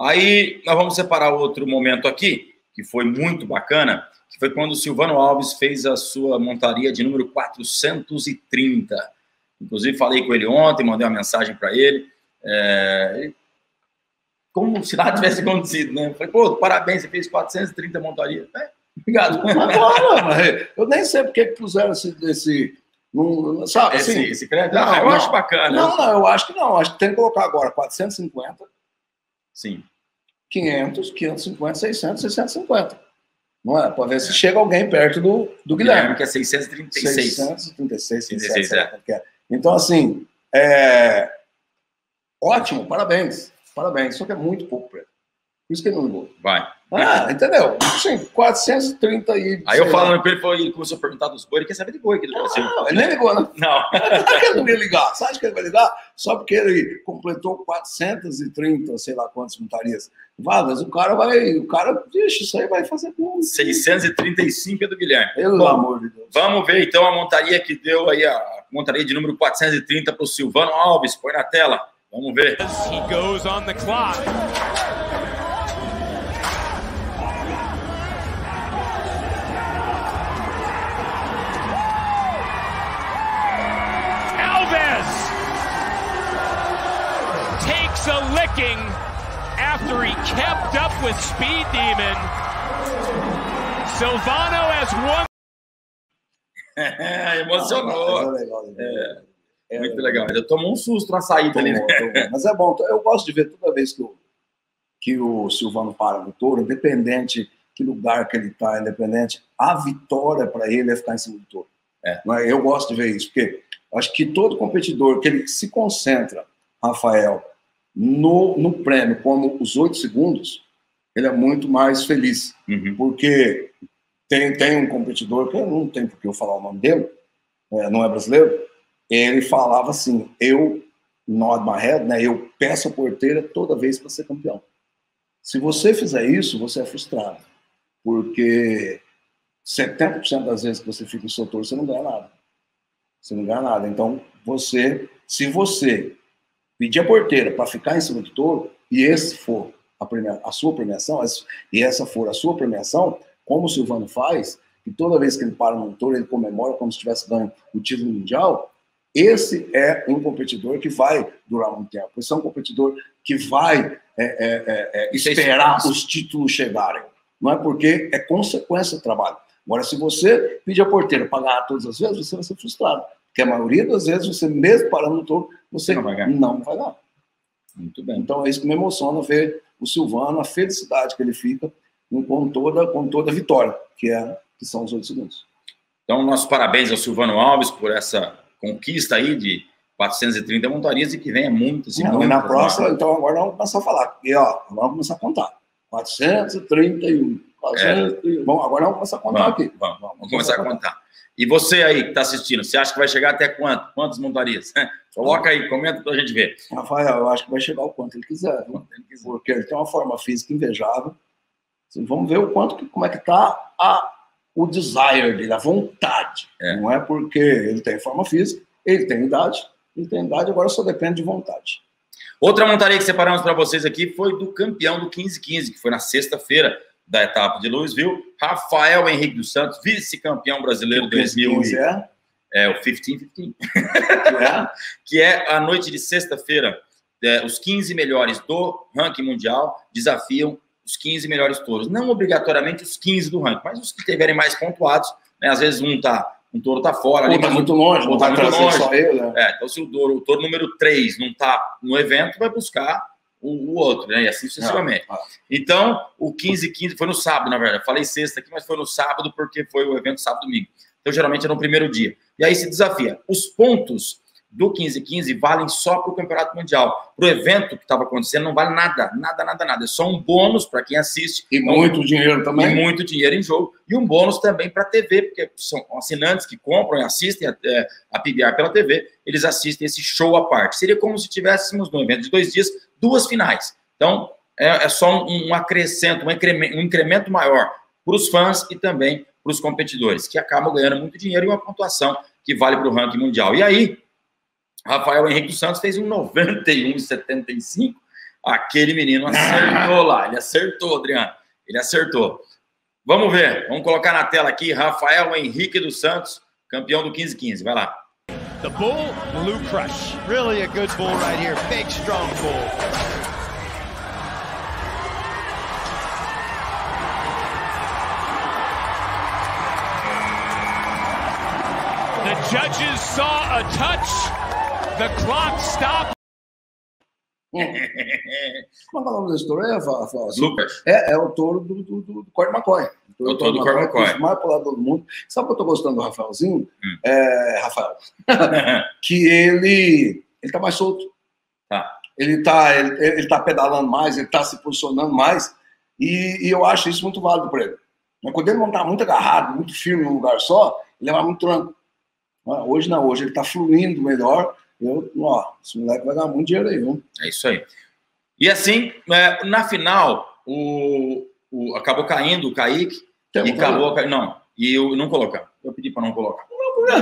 Aí nós vamos separar outro momento aqui, que foi muito bacana, que foi quando o Silvano Alves fez a sua montaria de número 430. Inclusive, falei com ele ontem, mandei uma mensagem para ele. É, como se nada tivesse acontecido, né? Falei, pô, parabéns, você fez 430 montarias. É, obrigado. Eu nem sei porque que puseram esse. esse não, sabe, Esse, assim, esse crédito, Não, ah, eu não. acho bacana. não, não, eu acho que não. Acho que tem que colocar agora 450, Sim. 500, 550, 600, 650. Não é? Para ver se chega alguém perto do, do Guilherme. Guilherme, que é 636. 636, 36, 636, sei lá quanto que é. Então, assim, é... ótimo, parabéns. Parabéns. Só que é muito pouco ele. Por isso que ele não ligou. Vai. Ah, entendeu? Sim, 430 e. Aí eu falando com ele, foi- ele começou a perguntar dos boi, ele quer saber de boi aqui do Brasil. Não, ele nem ligou, né? Não. [laughs] Por que ele não ia ligar? Você acha que ele vai ligar? Só porque ele completou 430, sei lá quantas montarias. Vá, mas o cara vai. O cara, vixe, isso aí vai fazer com. 635 é do Guilherme. Pelo Bom, amor de Deus. Vamos ver então a montaria que deu aí, a montaria de número 430 para o Silvano Alves. Põe na tela. Vamos ver. He goes on the clock. Takes a licking after he kept up with Speed Demon. Silvano has won [laughs] Emocionou. Mas é né? É Muito legal. Ele tomou um susto na saída ali, né? Tomou, tomou. Mas é bom. Eu gosto de ver toda vez que o, que o Silvano para no touro, independente que lugar que ele está, independente, a vitória para ele é ficar em cima do touro. É. É? Eu gosto de ver isso, porque acho que todo competidor que ele se concentra, Rafael, no, no prêmio, como os oito segundos, ele é muito mais feliz. Uhum. Porque tem, tem um competidor, que eu não tenho por que eu falar o nome dele, é, não é brasileiro, ele falava assim, eu, nod my head, né, eu peço a porteira toda vez para ser campeão. Se você fizer isso, você é frustrado, porque 70% das vezes que você fica em seu touro, você não ganha nada. Você não ganha nada. Então, você, se você pedir a porteira para ficar em cima do touro, e esse for a, premia, a sua premiação, e essa for a sua premiação, como o Silvano faz, e toda vez que ele para num touro, ele comemora como se tivesse ganho o título mundial, esse é um competidor que vai durar muito tempo. Esse é um competidor que vai é, é, é, é, esperar os títulos chegarem. Não é porque é consequência do trabalho. Agora, se você pedir a porteira para ganhar todas as vezes, você vai ser frustrado. Porque a maioria das vezes, você mesmo parando no touro, você Não vai ganhar. não vai ganhar. Muito bem. Então é isso que me emociona ver o Silvano, a felicidade que ele fica com toda, com toda a vitória, que, é, que são os oito segundos. Então, nossos parabéns ao Silvano Alves por essa conquista aí de 430 montarias e que venha muitas e Não, muitas. na próxima, então agora vamos começar a falar. E ó, vamos começar a contar. 431. 431. Bom, agora vamos começar a contar Vamos, aqui. vamos, vamos começar a contar. E você aí que está assistindo, você acha que vai chegar até quanto? Quantas montarias? [laughs] Coloca aí, comenta para a gente ver. Rafael, eu acho que vai chegar o quanto ele quiser, viu? porque ele tem uma forma física invejável. Assim, vamos ver o quanto, como é que está o desire dele, a vontade. É. Não é porque ele tem forma física, ele tem idade, ele tem idade, agora só depende de vontade. Outra montaria que separamos para vocês aqui foi do campeão do 1515, que foi na sexta-feira da etapa de Louisville, Rafael Henrique dos Santos, vice-campeão brasileiro 2000, 15 é, é o 15-15, que é [laughs] que é a noite de sexta-feira. é, os 15 melhores do ranking mundial desafiam os 15 melhores touros. Não obrigatoriamente os 15 do ranking, mas os que tiverem mais pontuados. Né? Às vezes um, tá, um touro tá fora ali, ou tá mas muito longe, ou tá muito longe. ele. né? É, então, se o touro, o touro número 3 não está no evento, vai buscar o, o outro, né? E assim sucessivamente. Ah, ah. Então, o 15-15 foi no sábado, na verdade. Eu falei sexta aqui, mas foi no sábado, porque foi o evento sábado e domingo. Então, geralmente é no primeiro dia. E aí se desafia. Os pontos do 15-15 valem só para o Campeonato Mundial. Para o evento que estava acontecendo, não vale nada, nada, nada, nada. É só um bônus para quem assiste. E Então, muito dinheiro e também. muito dinheiro em jogo. E um bônus também para a TV, porque são assinantes que compram e assistem a, é, a PBR pela TV, eles assistem esse show à parte. Seria como se tivéssemos, no evento de dois dias, duas finais. Então, é, é só um, um acrescento, um incremento, um incremento maior para os fãs e também para os competidores, que acabam ganhando muito dinheiro e uma pontuação que vale para o ranking mundial. E aí, Rafael Henrique dos Santos fez um 91,75. Aquele menino acertou lá. Ele acertou, Adriano. Ele acertou. Vamos ver. Vamos colocar na tela aqui Rafael Henrique dos Santos, campeão do 15-15. Vai lá. The bull, Blue Crush. Really a good bull right here. Big, strong bull. The judges saw a touch. The clock stopped. Como é que é o nome desse touro aí, Lucas. É, é o touro do, do, do, do Corey McCoy. O touro do McCoy. O mais popular do mundo. Sabe o que eu tô gostando do Rafaelzinho? Hum. É, Rafael. [laughs] que ele, ele tá mais solto. Tá. Ele tá, ele, ele tá pedalando mais, ele tá se posicionando mais. E, e eu acho isso muito válido para ele. Mas quando ele não tá muito agarrado, muito firme num lugar só, ele leva muito tranco. Ah, Hoje não, hoje ele tá fluindo melhor. Eu, ó, esse moleque vai ganhar muito dinheiro aí, viu? É isso aí. E assim, é, na final, o, o- acabou caindo o Kaique E acabou. ca- Não, e eu não colocar. Eu pedi para não colocar.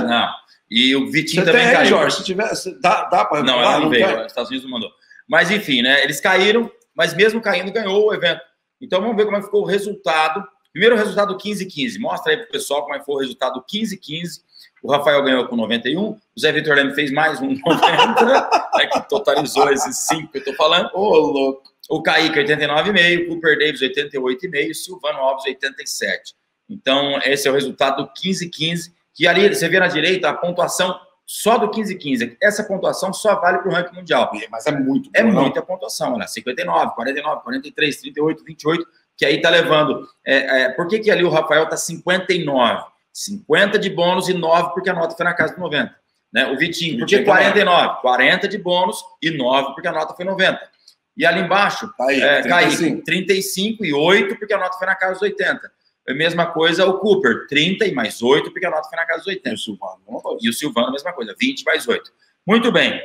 Não. E o Vitinho Você também tem caiu. Jorge? Se tiver, se dá, dá para Não, ela não veio. Os Estados Unidos não mandou. Mas enfim, né? Eles caíram, mas mesmo caindo, ganhou o evento. Então vamos ver como é que ficou o resultado. Primeiro resultado 15-15. Mostra aí pro pessoal como é que foi o resultado 15-15. O Rafael ganhou com 91. O Zé Vitor Leme fez mais um 90, né, [laughs] que totalizou esses cinco que eu tô falando. Ô, louco. O Kaique, 89,5. Cooper Davis, 88,5. Silvano Alves, 87. Então, esse é o resultado do 15-15. Que ali, você vê na direita, a pontuação só do 15-15. Essa pontuação só vale para o ranking mundial. Mas é muito É não? muita pontuação, olha, 59, 49, 43, 38, 28, que aí tá levando. É, é, por que, que ali o Rafael tá 59? 50 de bônus e 9 porque a nota foi na casa de 90. Né? O Vitinho, por que Vitinho também. 49? 40 de bônus e 9 porque a nota foi 90. E ali embaixo, Aí, é, 35. Kaique, 35 e 8 porque a nota foi na casa dos 80. A mesma coisa o Cooper, 30 e mais 8 porque a nota foi na casa dos 80. Isso, mano. Vamos fazer. E o Silvano, a mesma coisa, 20 mais 8. Muito bem.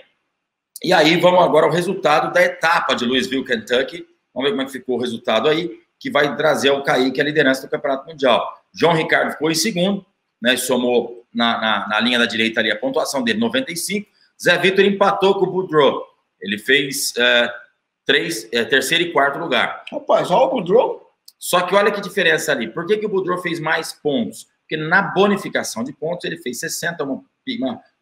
E aí, vamos agora ao resultado da etapa de Louisville, Kentucky. Vamos ver como é que ficou o resultado aí, que vai trazer ao Kaique a liderança do Campeonato Mundial. João Ricardo ficou em segundo, né? Somou na, na, na linha da direita ali a pontuação dele, 95. Zé Vitor empatou com o Boudreau. Ele fez é, três, é, terceiro e quarto lugar. Rapaz, olha o Boudreau. Só que olha que diferença ali. Por que, que o Boudreau fez mais pontos? Porque na bonificação de pontos ele fez 60, uma,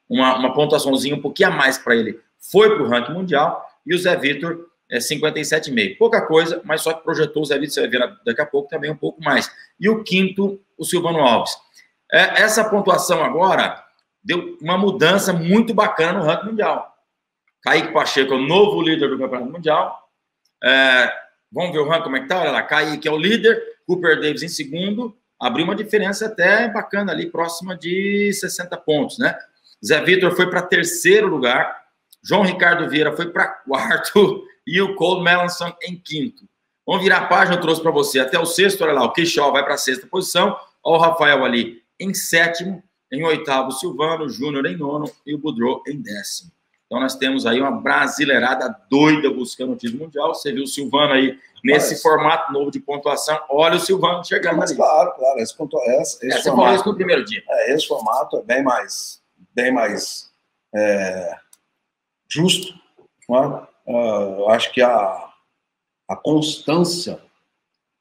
uma, uma, pontuaçãozinha um pouquinho a mais para ele. Foi para o ranking mundial. E o Zé Vitor é 57,5. Pouca coisa, mas só que projetou o Zé Vitor, você vai ver daqui a pouco também um pouco mais. E o quinto, o Silvano Alves. É, essa pontuação agora deu uma mudança muito bacana no ranking mundial. Kaique Pacheco é o novo líder do Campeonato Mundial. É, vamos ver o ranking como é que tá? Olha lá, Kaique é o líder, Cooper Davis em segundo. Abriu uma diferença até bacana ali, próxima de 60 pontos, né? Zé Vitor foi para terceiro lugar, João Ricardo Vieira foi para quarto [laughs] e o Cole Melanson em quinto. Vamos virar a página, eu trouxe para você até o sexto, olha lá, o Queixal vai para sexta posição, Olha o Rafael ali em sétimo, em oitavo, Silvano, Júnior em nono e o Budrou em décimo. Então nós temos aí uma brasileirada doida buscando o título mundial. Você viu o Silvano aí nesse Mas... formato novo de pontuação. Olha o Silvano chegando Mas, ali. Claro, claro. Esse, ponto, esse, esse é, isso no primeiro dia. É, esse formato é bem mais, bem mais é, justo. Né? Uh, acho que a, a constância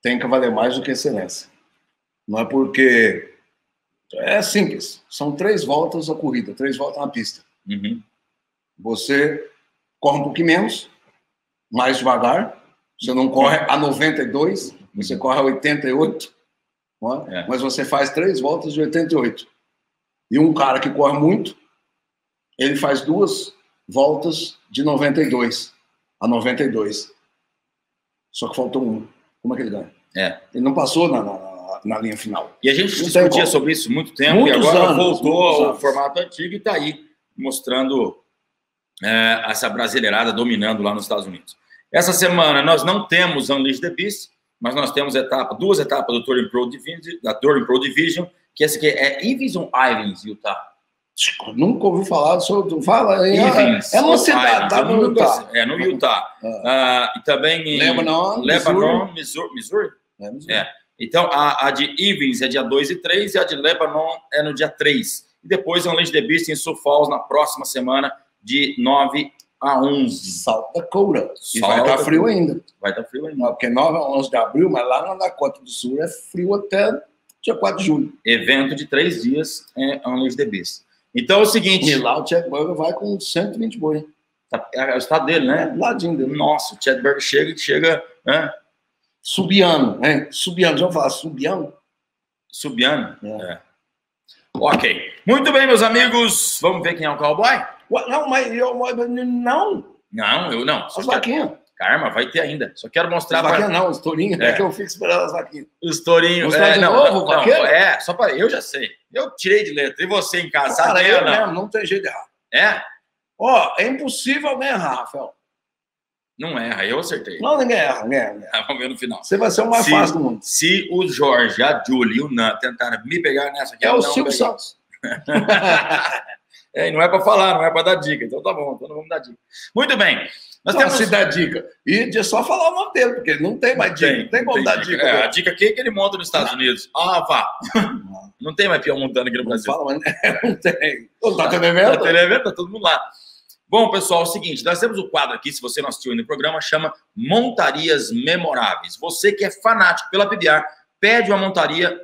tem que valer mais do que excelência. Não é porque. É simples. São três voltas a corrida, três voltas na pista. Uhum. Você corre um pouquinho menos, mais devagar. Você não corre a 92, você corre a 88. É? É. Mas você faz três voltas de 88. E um cara que corre muito, ele faz duas voltas de 92 a 92. Só que faltou um. Como é que ele ganha? É. Ele não passou na, na na linha final. E a gente não discutia sobre isso muito tempo muitos e agora anos, voltou ao formato antigo e está aí mostrando é, essa brasileirada dominando lá nos Estados Unidos. Essa semana nós não temos Unleash the Beast, mas nós temos etapa, duas etapas do Touring Pro Division, da Touring Pro Division, que essa aqui é Evanston Islands, Utah. Nunca ouvi falar sobre. Fala aí. Evans, é uma cidade, tá no Utah. É, no Utah. Ah. Uh, e também em Lebanon, Lebanon Missouri. Missouri? É, Missouri. É. Então, a, a, de Evans é dia 2 e 3 e a de Lebanon é no dia 3. E depois é Land the Beast em Sul Falls na próxima semana, de 9 a 11. South Dakota. E vai estar tá frio ainda. Vai estar tá frio ainda. Não, porque 9 a 11 de abril, mas lá na Dakota do Sul é frio até dia 4 de julho. Evento de três dias é Unleash the Beast. Então é o seguinte. E lá o Chad Burger vai com 120 boi. Tá, é o estado dele, né? É, ladinho dele. Nossa, o Chad Burger chega, chega né? Subiano, né? Subiano, já vou falar Subiano? Subiano? É. é. Ok. Muito bem, meus amigos. Vamos ver quem é o cowboy? Não, mas eu não. Não, eu não. As vaquinhas. Karma, vai ter ainda. Só quero mostrar. As vaquinhas pra... não, os tourinhos. É. é. que eu fico esperando as vaquinhas. Os tourinhos. É, não, novo, não, não, é, só para. Eu já sei. Eu tirei de letra. E você em casa? Cara, eu não? Mesmo, não tem jeito de errar. É? Ó, é impossível alguém errar, Rafael. Não erra, eu acertei. Não, ninguém erra, ninguém erra. Ah, [laughs] vamos ver no final. Você vai ser o mais se, fácil do mundo. Se o Jorge, a Julie e o Nan tentaram me pegar nessa aqui, é o Silvio Santos. [laughs] é, não é para falar, não é para dar dica. Então tá bom, então não vamos dar dica. Muito bem. Nós não, temos... se dar dica. E é só falar o nome dele, porque não tem mais dica. Tem, não tem como tem dar dica. dica é, a dica aqui é que ele monta nos Estados Unidos. Ah, vá. [laughs] Não tem mais peão montando aqui no Brasil. Não, fala, mas [laughs] não tem. Tá tendo evento? Tá tendo evento, tá todo mundo lá. Bom, pessoal, é o seguinte, nós temos o quadro aqui, se você não assistiu ainda o programa, chama Montarias Memoráveis. Você que é fanático pela PBR, pede uma montaria,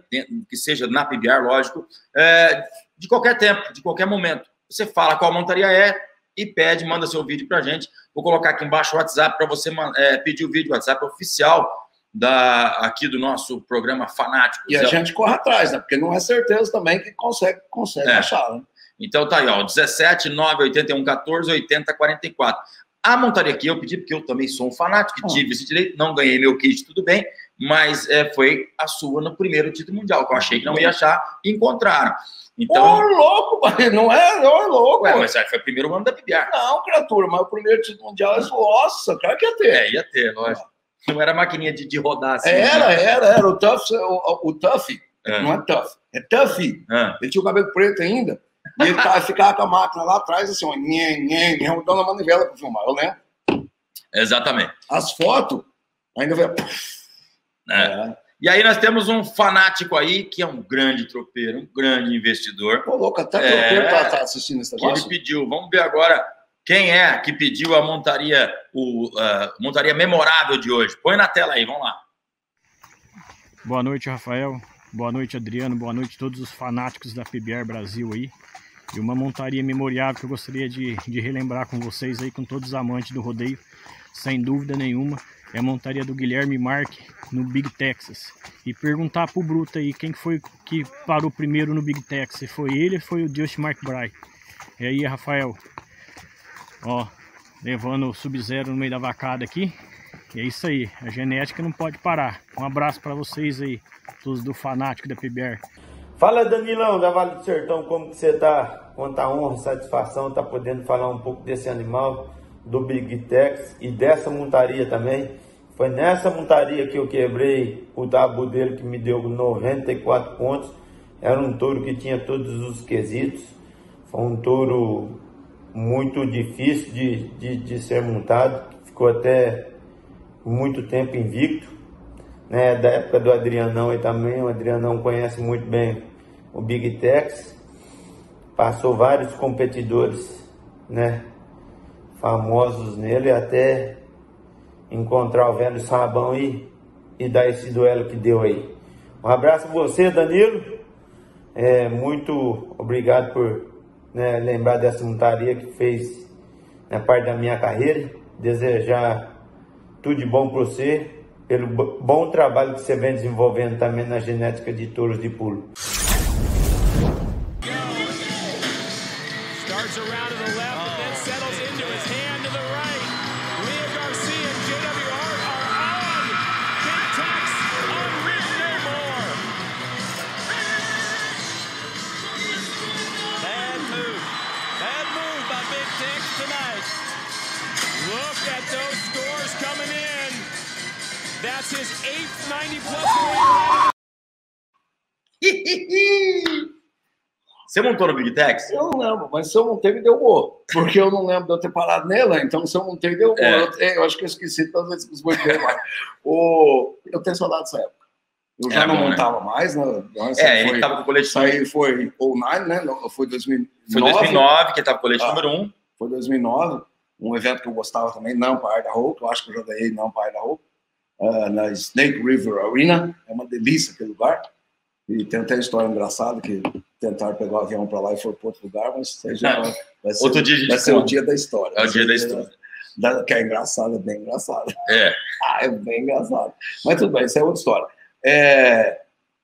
que seja na PBR, lógico, é, de qualquer tempo, de qualquer momento. Você fala qual montaria é e pede, manda seu vídeo pra gente. Vou colocar aqui embaixo o WhatsApp para você é, pedir o vídeo, o WhatsApp oficial da, aqui do nosso programa Fanático. E a gente corre atrás, né? Porque não é certeza também que consegue, consegue é. achar, né? Então tá aí, ó, 17 9 81 14 80 44. A montaria aqui eu pedi porque eu também sou um fanático, ah. tive esse direito, não ganhei meu kit, tudo bem, mas é, foi a sua no primeiro título mundial, que eu achei que não ia achar, encontraram. Então, Ô, louco, não é, é louco. Ué, mas foi o primeiro ano da PBR. Não, criatura, mas o primeiro título mundial, nossa, claro que ia ter. É, ia ter, lógico. Não era maquininha de, de rodar assim. Era, né? era, era. O Tuff, o, o Tuff, é. não é Tuff, é Tuffy. É. Ele tinha o cabelo preto ainda. E ele tá, [laughs] ficava com a máquina lá atrás, assim, ó, nhen, nhen, nhen, dando a manivela para filmar, eu lembro. Exatamente. As fotos, ainda vai. É. é. E aí nós temos um fanático aí, que é um grande tropeiro, um grande investidor. Pô, louco, até tropeiro é, tá, tá assistindo esse negócio. ele pediu. Vamos ver agora quem é que pediu a montaria, o uh, montaria memorável de hoje. Põe na tela aí, vamos lá. Boa noite, Rafael. Boa noite, Adriano. Boa noite a todos os fanáticos da PBR Brasil aí. E uma montaria memoriável que eu gostaria de, de relembrar com vocês aí, com todos os amantes do rodeio, sem dúvida nenhuma, é a montaria do Guilherme Mark no Big Texas. E perguntar pro Bruto aí quem foi que parou primeiro no Big Texas. Foi ele ou foi o Just Mark Bry? E aí, Rafael? Ó, levando o Sub-Zero no meio da vacada aqui. E é isso aí, a genética não pode parar. Um abraço para vocês aí, todos do fanático da PBR. Fala Danilão da Vale do Sertão, como que você tá? Quanta honra, satisfação tá podendo falar um pouco desse animal, do Big Tex e dessa montaria também. Foi nessa montaria que eu quebrei o tabu dele que me deu 94 pontos. Era um touro que tinha todos os quesitos. Foi um touro muito difícil de, de, de ser montado. Ficou até muito tempo invicto. Né, da época do Adrianão e também. O Adrianão conhece muito bem o Big Tex. Passou vários competidores né, famosos nele até encontrar o velho Sabão e, e dar esse duelo que deu aí. Um abraço a você, Danilo. É, muito obrigado por né, lembrar dessa montaria que fez né, parte da minha carreira. Desejar tudo de bom para você, pelo bom trabalho que você vem desenvolvendo também na genética de touros de pulo. That's Você montou no Big Tex? Eu não lembro, mas se eu montei, me deu humor. Porque eu não lembro de eu ter parado nela, então se eu montei, deu humor. É. Eu, eu, acho que eu esqueci todas as vezes que os o Eu tenho saudade dessa época. Eu já é, não bom, né? montava né? mais, né? É, foi, ele estava com o colete. Isso aí foi 09, né? Foi 2009. Foi 2009 que ele estava com o colete ah, número 1. Foi 2009. Um evento que eu gostava também, não para da Hope. Eu acho que eu já ganhei não para da Hope uh, na Snake River Arena. É uma delícia aquele lugar. E tem até história engraçada que tentaram pegar o avião para lá e foi para outro lugar, mas já vai ser, outro dia a gente vai ser o dia da história. É o dia da história. Da, que é engraçado, é bem engraçado. É. [laughs] ah, é bem engraçado. Mas tudo bem, isso é outra história. É...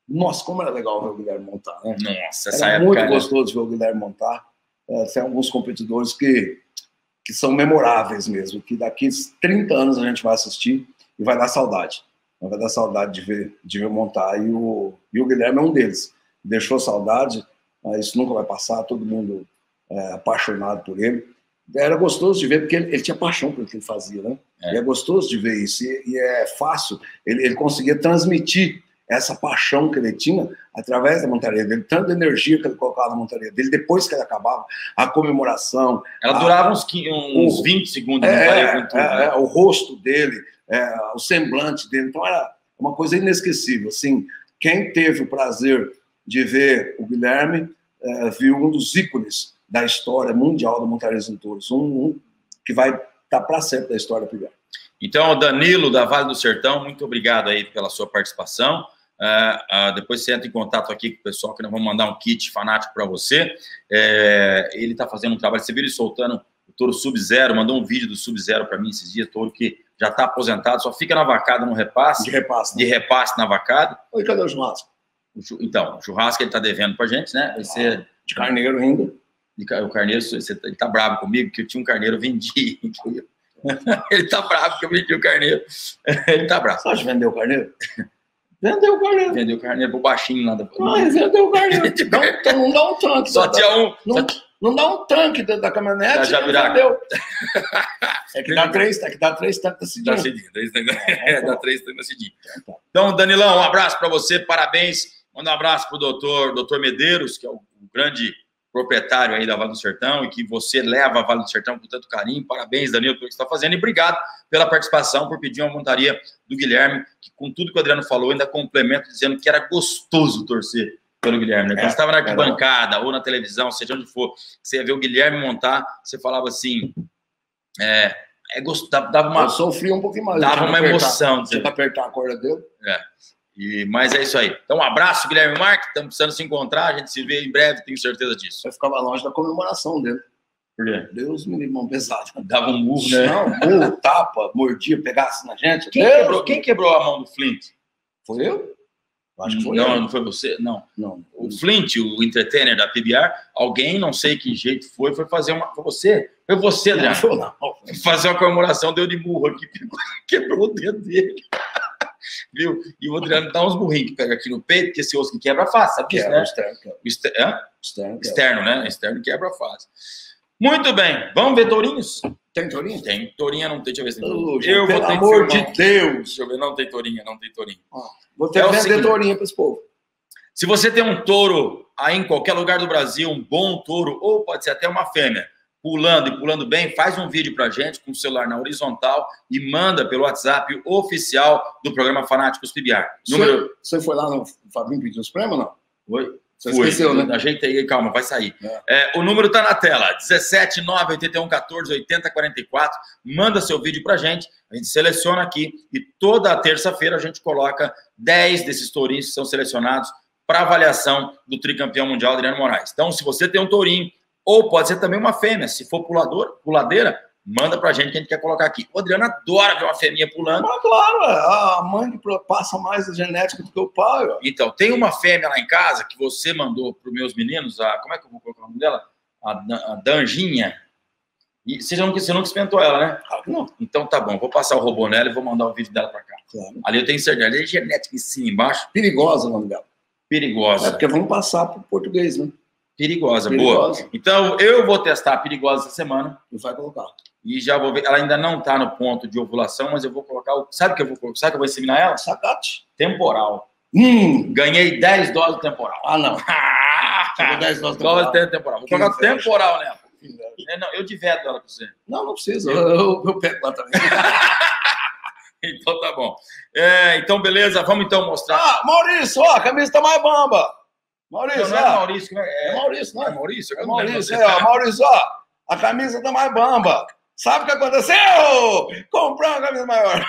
Nossa, como era legal ver o Guilherme montar, né? Nossa, essa era época, muito gostoso ver o Guilherme montar. É, tem alguns competidores que, que são memoráveis mesmo, que daqui 30 anos a gente vai assistir e vai dar saudade. Vai dar saudade de ver, de ver montar. E o, e o Guilherme é um deles. Deixou saudade, isso nunca vai passar, todo mundo é apaixonado por ele. Era gostoso de ver, porque ele, ele tinha paixão pelo que ele fazia, né? É. E é gostoso de ver isso. E, e é fácil, ele, ele conseguia transmitir essa paixão que ele tinha através da montaria dele, tanta energia que ele colocava na montaria dele, depois que ele acabava, a comemoração. Ela a, durava uns, uns o, 20 segundos, é, é, tudo, é, né? o rosto dele, é, o semblante dele. Então era uma coisa inesquecível. Assim, quem teve o prazer de ver o Guilherme é, viu um dos ícones da história mundial da montaria em touros, um, um, que vai estar tá para sempre da história Guilherme. Então, Danilo da Vale do Sertão, muito obrigado aí pela sua participação. Uh, uh, depois você entra em contato aqui com o pessoal que nós vamos mandar um kit fanático para você. É, ele está fazendo um trabalho, você viu ele soltando o touro Sub-Zero, mandou um vídeo do Sub-Zero para mim esses dias, touro que já está aposentado, só fica na vacada no repasse. De repasse. Né? De repasse na vacada. Oi, cadê o churrasco? Então, o churrasco ele está devendo para gente, né? Vai ser... De carneiro ainda. o carneiro, ele tá bravo comigo, que eu tinha um carneiro, vendi. [laughs] ele tá bravo que eu vendi o carneiro. [laughs] ele tá bravo. Você acha que vendeu o carneiro? Vendeu o carneiro. Vendeu o carneiro pro baixinho lá da. Não, vendeu o carneiro. [laughs] não, não dá um tanque. Só tinha um. Não, só... não dá um tanque dentro da caminhonete. Da Jabiraca. [laughs] É que dá três, é que dá três tanques da Cidinha. Dá Cidinha. [laughs] É, dá três tanques da Cidinha. Então, Danilão, um abraço para você, parabéns. Manda um abraço pro doutor, doutor Medeiros, que é o grande proprietário aí da Vale do Sertão e que você leva a Vale do Sertão com tanto carinho. Parabéns, Danilo, pelo que você está fazendo e obrigado pela participação, por pedir uma montaria do Guilherme, que com tudo que o Adriano falou, ainda complemento dizendo que era gostoso torcer pelo Guilherme. Né? Quando é, você estava na arquibancada ou na televisão, seja onde for, você ia ver o Guilherme montar, você falava assim. É, é gost... dava uma. Eu sofri um pouquinho mais. Dava uma apertar, emoção. Você apertar a corda dele. É. E, mas é isso aí. Então, um abraço, Guilherme Marques. Estamos precisando se encontrar. A gente se vê em breve, tenho certeza disso. Vai ficar longe da comemoração dele. Por quê? Deus me livre, mão pesada. Dava um murro, né? Não, murro, tapa, mordia, pegasse na gente. Quem quebrou, quem quebrou, a mão do Flint? Foi eu? Acho que foi não, eu. não foi você, não. Não. O Flint, o entertainer da PBR, alguém, não sei que jeito foi, foi fazer uma. Foi você? Foi você, Adriano? Não, não. Fazer uma comemoração, deu de murro aqui, [laughs] quebrou o dedo dele. Viu? E o Adriano dá uns burrinhos que pega aqui no peito, que esse osso que quebra fácil, sabe disso, né? externo? Externo, quebra. Externo, né? Externo quebra fácil. Muito bem. Vamos ver tourinhos? Tem tourinho? Tem. Tourinha não tem. Deixa eu ver se tem. Tourinho. gente, eu pelo vou ter amor de. Deus. Deixa eu ver. Não tem tourinha, não tem tourinha. Ó, Vou ter É que vender tourinho para esse povo. Se você tem um touro aí em qualquer lugar do Brasil, um bom touro, ou pode ser até uma fêmea, pulando e pulando bem, faz um vídeo pra gente com o celular na horizontal e manda pelo WhatsApp oficial do programa Fanáticos PBR. Número. Você, você foi lá no Fabinho pedir os prêmios ou não? Oi? Você Fui. esqueceu, né? Ajeitei aí, calma, vai sair. É, o número tá na tela: 17 9 81 14 80 44. Manda seu vídeo pra gente, a gente seleciona aqui e toda terça-feira a gente coloca 10 desses tourinhos que são selecionados para avaliação do tricampeão mundial Adriano Moraes. Então, se você tem um tourinho, ou pode ser também uma fêmea, se for pulador, puladeira, manda pra gente que a gente quer colocar aqui. O Adriano adora ver uma fêmea pulando. Mas claro, é, a mãe passa mais a genética do que o pai. ó. Então, tem uma fêmea lá em casa que você mandou para os meus meninos, a, como é que eu vou colocar o nome dela? A, a Danjinha. E você nunca, você nunca experimentou ela, né? Claro que não. Então tá bom, vou passar o robô nela e vou mandar um vídeo dela para cá. Claro. Ali eu tenho certeza, ali é genética em cima embaixo, Perigosa o nome dela. É perigosa. porque vamos passar para o português, né? Perigosa, boa. Perigosa. Então eu vou testar a perigosa essa semana E vai colocar. E já vou ver. Ela ainda não está no ponto de ovulação, mas eu vou colocar o. Sabe o que eu vou colocar? Sabe o que eu vou inseminar ela? Sacate. Temporal. Hum. Ganhei 10 doses do temporal. Ah, não. [laughs] Chegou 10 Dose doses temporal. de temporal. Vou colocar temporal nela. É, não, eu divedo ela com você. Não, não precisa. Eu, eu, eu pego lá também. [laughs] Então tá bom. É, então, beleza, vamos então mostrar. Ah, Maurício, ó, a camisa tá mais bamba. Maurício, não, não é. Maurício, é? É É, Maurício, não é é? Maurício? É Maurício, é, ó, Maurício, ó. A camisa tá mais bamba. Sabe o que aconteceu? Comprar uma camisa maior.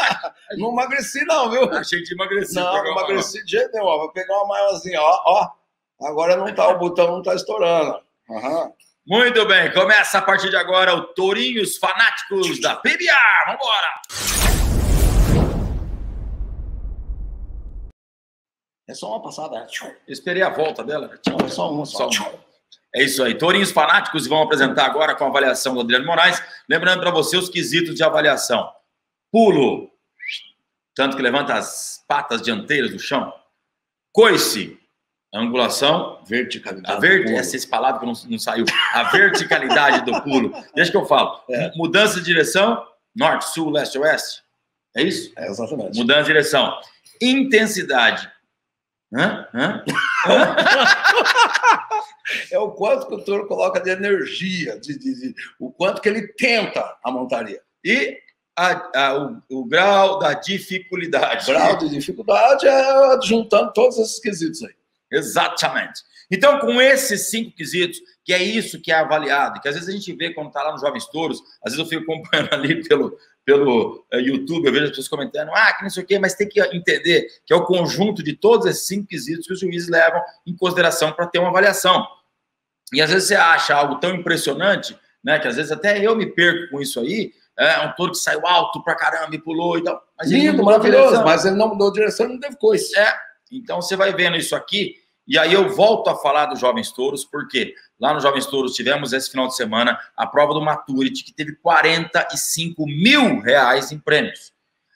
[laughs] não emagreci, não, viu? Achei que emagrecer. Não, não emagreci de jeito nenhum. Vou pegar uma maiorzinha, ó, ó. Agora não tá, o botão não tá estourando. Aham. Muito bem, começa a partir de agora o Tourinhos Fanáticos da PBR. Vambora! É só uma passada. né? Eu esperei a volta dela. Não, é só uma, só. Só uma. É isso aí. Tourinhos Fanáticos vão apresentar agora com a avaliação do Adriano Moraes. Lembrando para você os quesitos de avaliação: pulo, tanto que levanta as patas dianteiras do chão, coice, angulação, Verticalidade. a palavra que não, não saiu, a verticalidade do pulo. Deixa que eu falo. É. Mudança de direção, norte, sul, leste, oeste. É isso? É, exatamente. Mudança de direção. Intensidade. Hã? Hã? [laughs] É o quanto que o touro coloca de energia, de, de- de- o quanto que ele tenta a montaria. E a- a- o, o grau da dificuldade. Grau de dificuldade é juntando todos esses quesitos aí. Exatamente. Então, com esses cinco quesitos, que é isso que é avaliado, que às vezes a gente vê quando está lá nos Jovens Touros, às vezes eu fico acompanhando ali pelo, pelo eh, YouTube, eu vejo as pessoas comentando, ah, que não sei o quê, mas tem que entender que é o conjunto de todos esses cinco quesitos que os juízes levam em consideração para ter uma avaliação. E às vezes você acha algo tão impressionante, né, que às vezes até eu me perco com isso aí, é um touro que saiu alto pra caramba e pulou e tal. Mas Lindo, maravilhoso, mas ele não mudou de direção, não teve coice. É, então você vai vendo isso aqui, e aí eu volto a falar dos Jovens Touros, porque lá no Jovens Touros tivemos esse final de semana a prova do Maturity, que teve 45 mil reais em prêmios.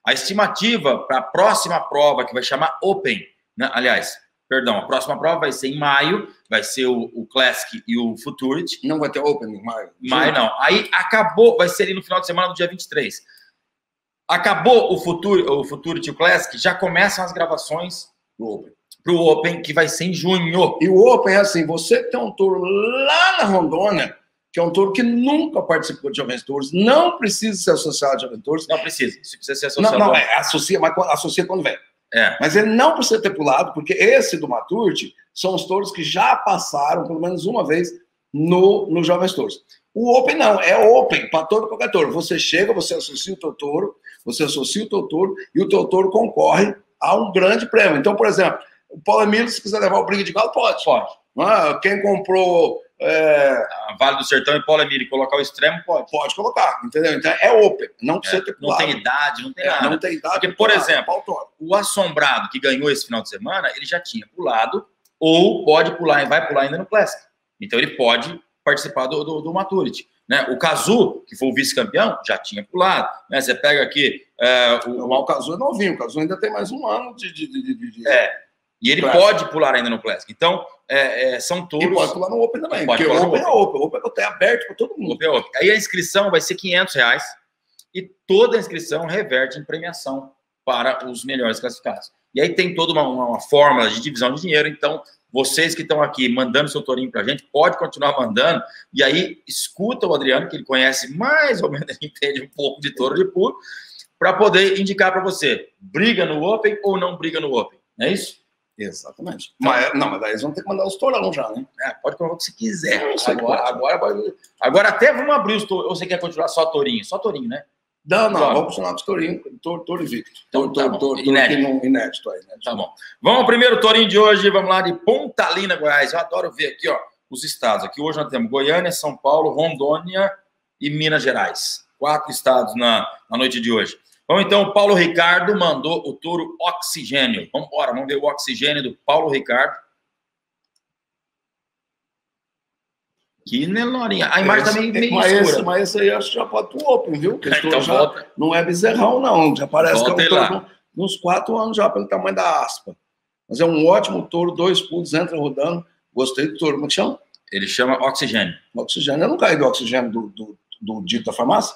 A estimativa para a próxima prova, que vai chamar Open, né? aliás, perdão, a próxima prova vai ser em maio, vai ser o, o Classic e o Futurity. Não vai ter Open em maio. Maio não. Aí acabou, vai ser ali no final de semana do dia 23. Acabou o Futurity, o Futurity e o Classic, já começam as gravações O Open. Para o Open, que vai ser em junho. E o Open é assim: você tem um touro lá na Rondônia, que é um touro que nunca participou de Jovens Touros, não precisa ser associado a Jovens Touros. Não precisa, se precisa ser Não, associado. não, é, associa, mas associa quando vem. É. Mas ele não precisa ter pulado, porque esse do Maturti são os touros que já passaram pelo menos uma vez no, no Jovens Touros. O Open não, é Open para todo qualquer touro. Você chega, você associa o teu touro, você associa o teu touro e o teu touro concorre a um grande prêmio. Então, por exemplo, o Paulo Emílio, se quiser levar o briga de galo, pode. Pode. Ah, quem comprou, é, Vale do Sertão e Paula Emília colocar o extremo, pode. pode colocar, entendeu? Então é Open, não precisa ter Não tem idade, não tem É, nada. não tem idade. Porque, por nada, exemplo. O assombrado que ganhou esse final de semana, ele já tinha pulado, ou pode pular, vai pular ainda no Classic. Então ele pode participar do, do, do Maturity. Né? O Kazu, que foi o vice-campeão, já tinha pulado. Né? Você pega aqui. É, o, O Cazu é novinho, o Cazu ainda tem mais um ano de. de, de, de- de- É, e ele Classic. pode pular ainda no Classic. Então, é, é, são E touros. pode pular no Open também. Pode porque o pular no Open é Open. O Open é que eu tenho aberto para todo mundo. Open, Open. Aí a inscrição vai ser 500 reais e toda a inscrição reverte em premiação para os melhores classificados. E aí tem toda uma, uma, uma fórmula de divisão de dinheiro. Então, vocês que estão aqui mandando seu tourinho para a gente, pode continuar mandando. E aí, escuta o Adriano, que ele conhece mais ou menos, ele [laughs] entende um pouco de touro de pulo, para poder indicar para você, briga no Open ou não briga no Open. Não é isso? Exatamente. Mas, não, mas daí eles vão ter que mandar os tourão já, né? É, pode colocar o que você quiser. Agora, agora, pode- agora até vamos abrir os touros. Ou você quer continuar só tourinho? Só tourinho, né? Não, não, Claro. vamos continuar com os tourinhos. Touro, touro invicto. Então, Touro, tá touro, touro Inédito. não- inédito aí, né? Tá bom. Vamos ao primeiro tourinho de hoje. Vamos lá de Pontalina, Goiás. Eu adoro ver aqui, ó, os estados. Aqui hoje nós temos Goiânia, São Paulo, Rondônia e Minas Gerais. Quatro estados na, na noite de hoje. Vamos então, o Paulo Ricardo mandou o touro Oxigênio. Vamos embora, vamos ver o Oxigênio do Paulo Ricardo. Que Nelorinha. A imagem tá meio, mas, escura. esse, mas esse aí acho que já pode pro Open, viu? Porque [laughs] esse Então já volta. não é bezerrão, não. Já parece Volta que é um touro uns quatro anos já pelo tamanho da aspa. Mas é um ótimo touro, dois pulos, entra rodando. Gostei do touro. Como é que chama? Ele chama Oxigênio. Oxigênio. Eu não caí do oxigênio do, do, do dito da farmácia?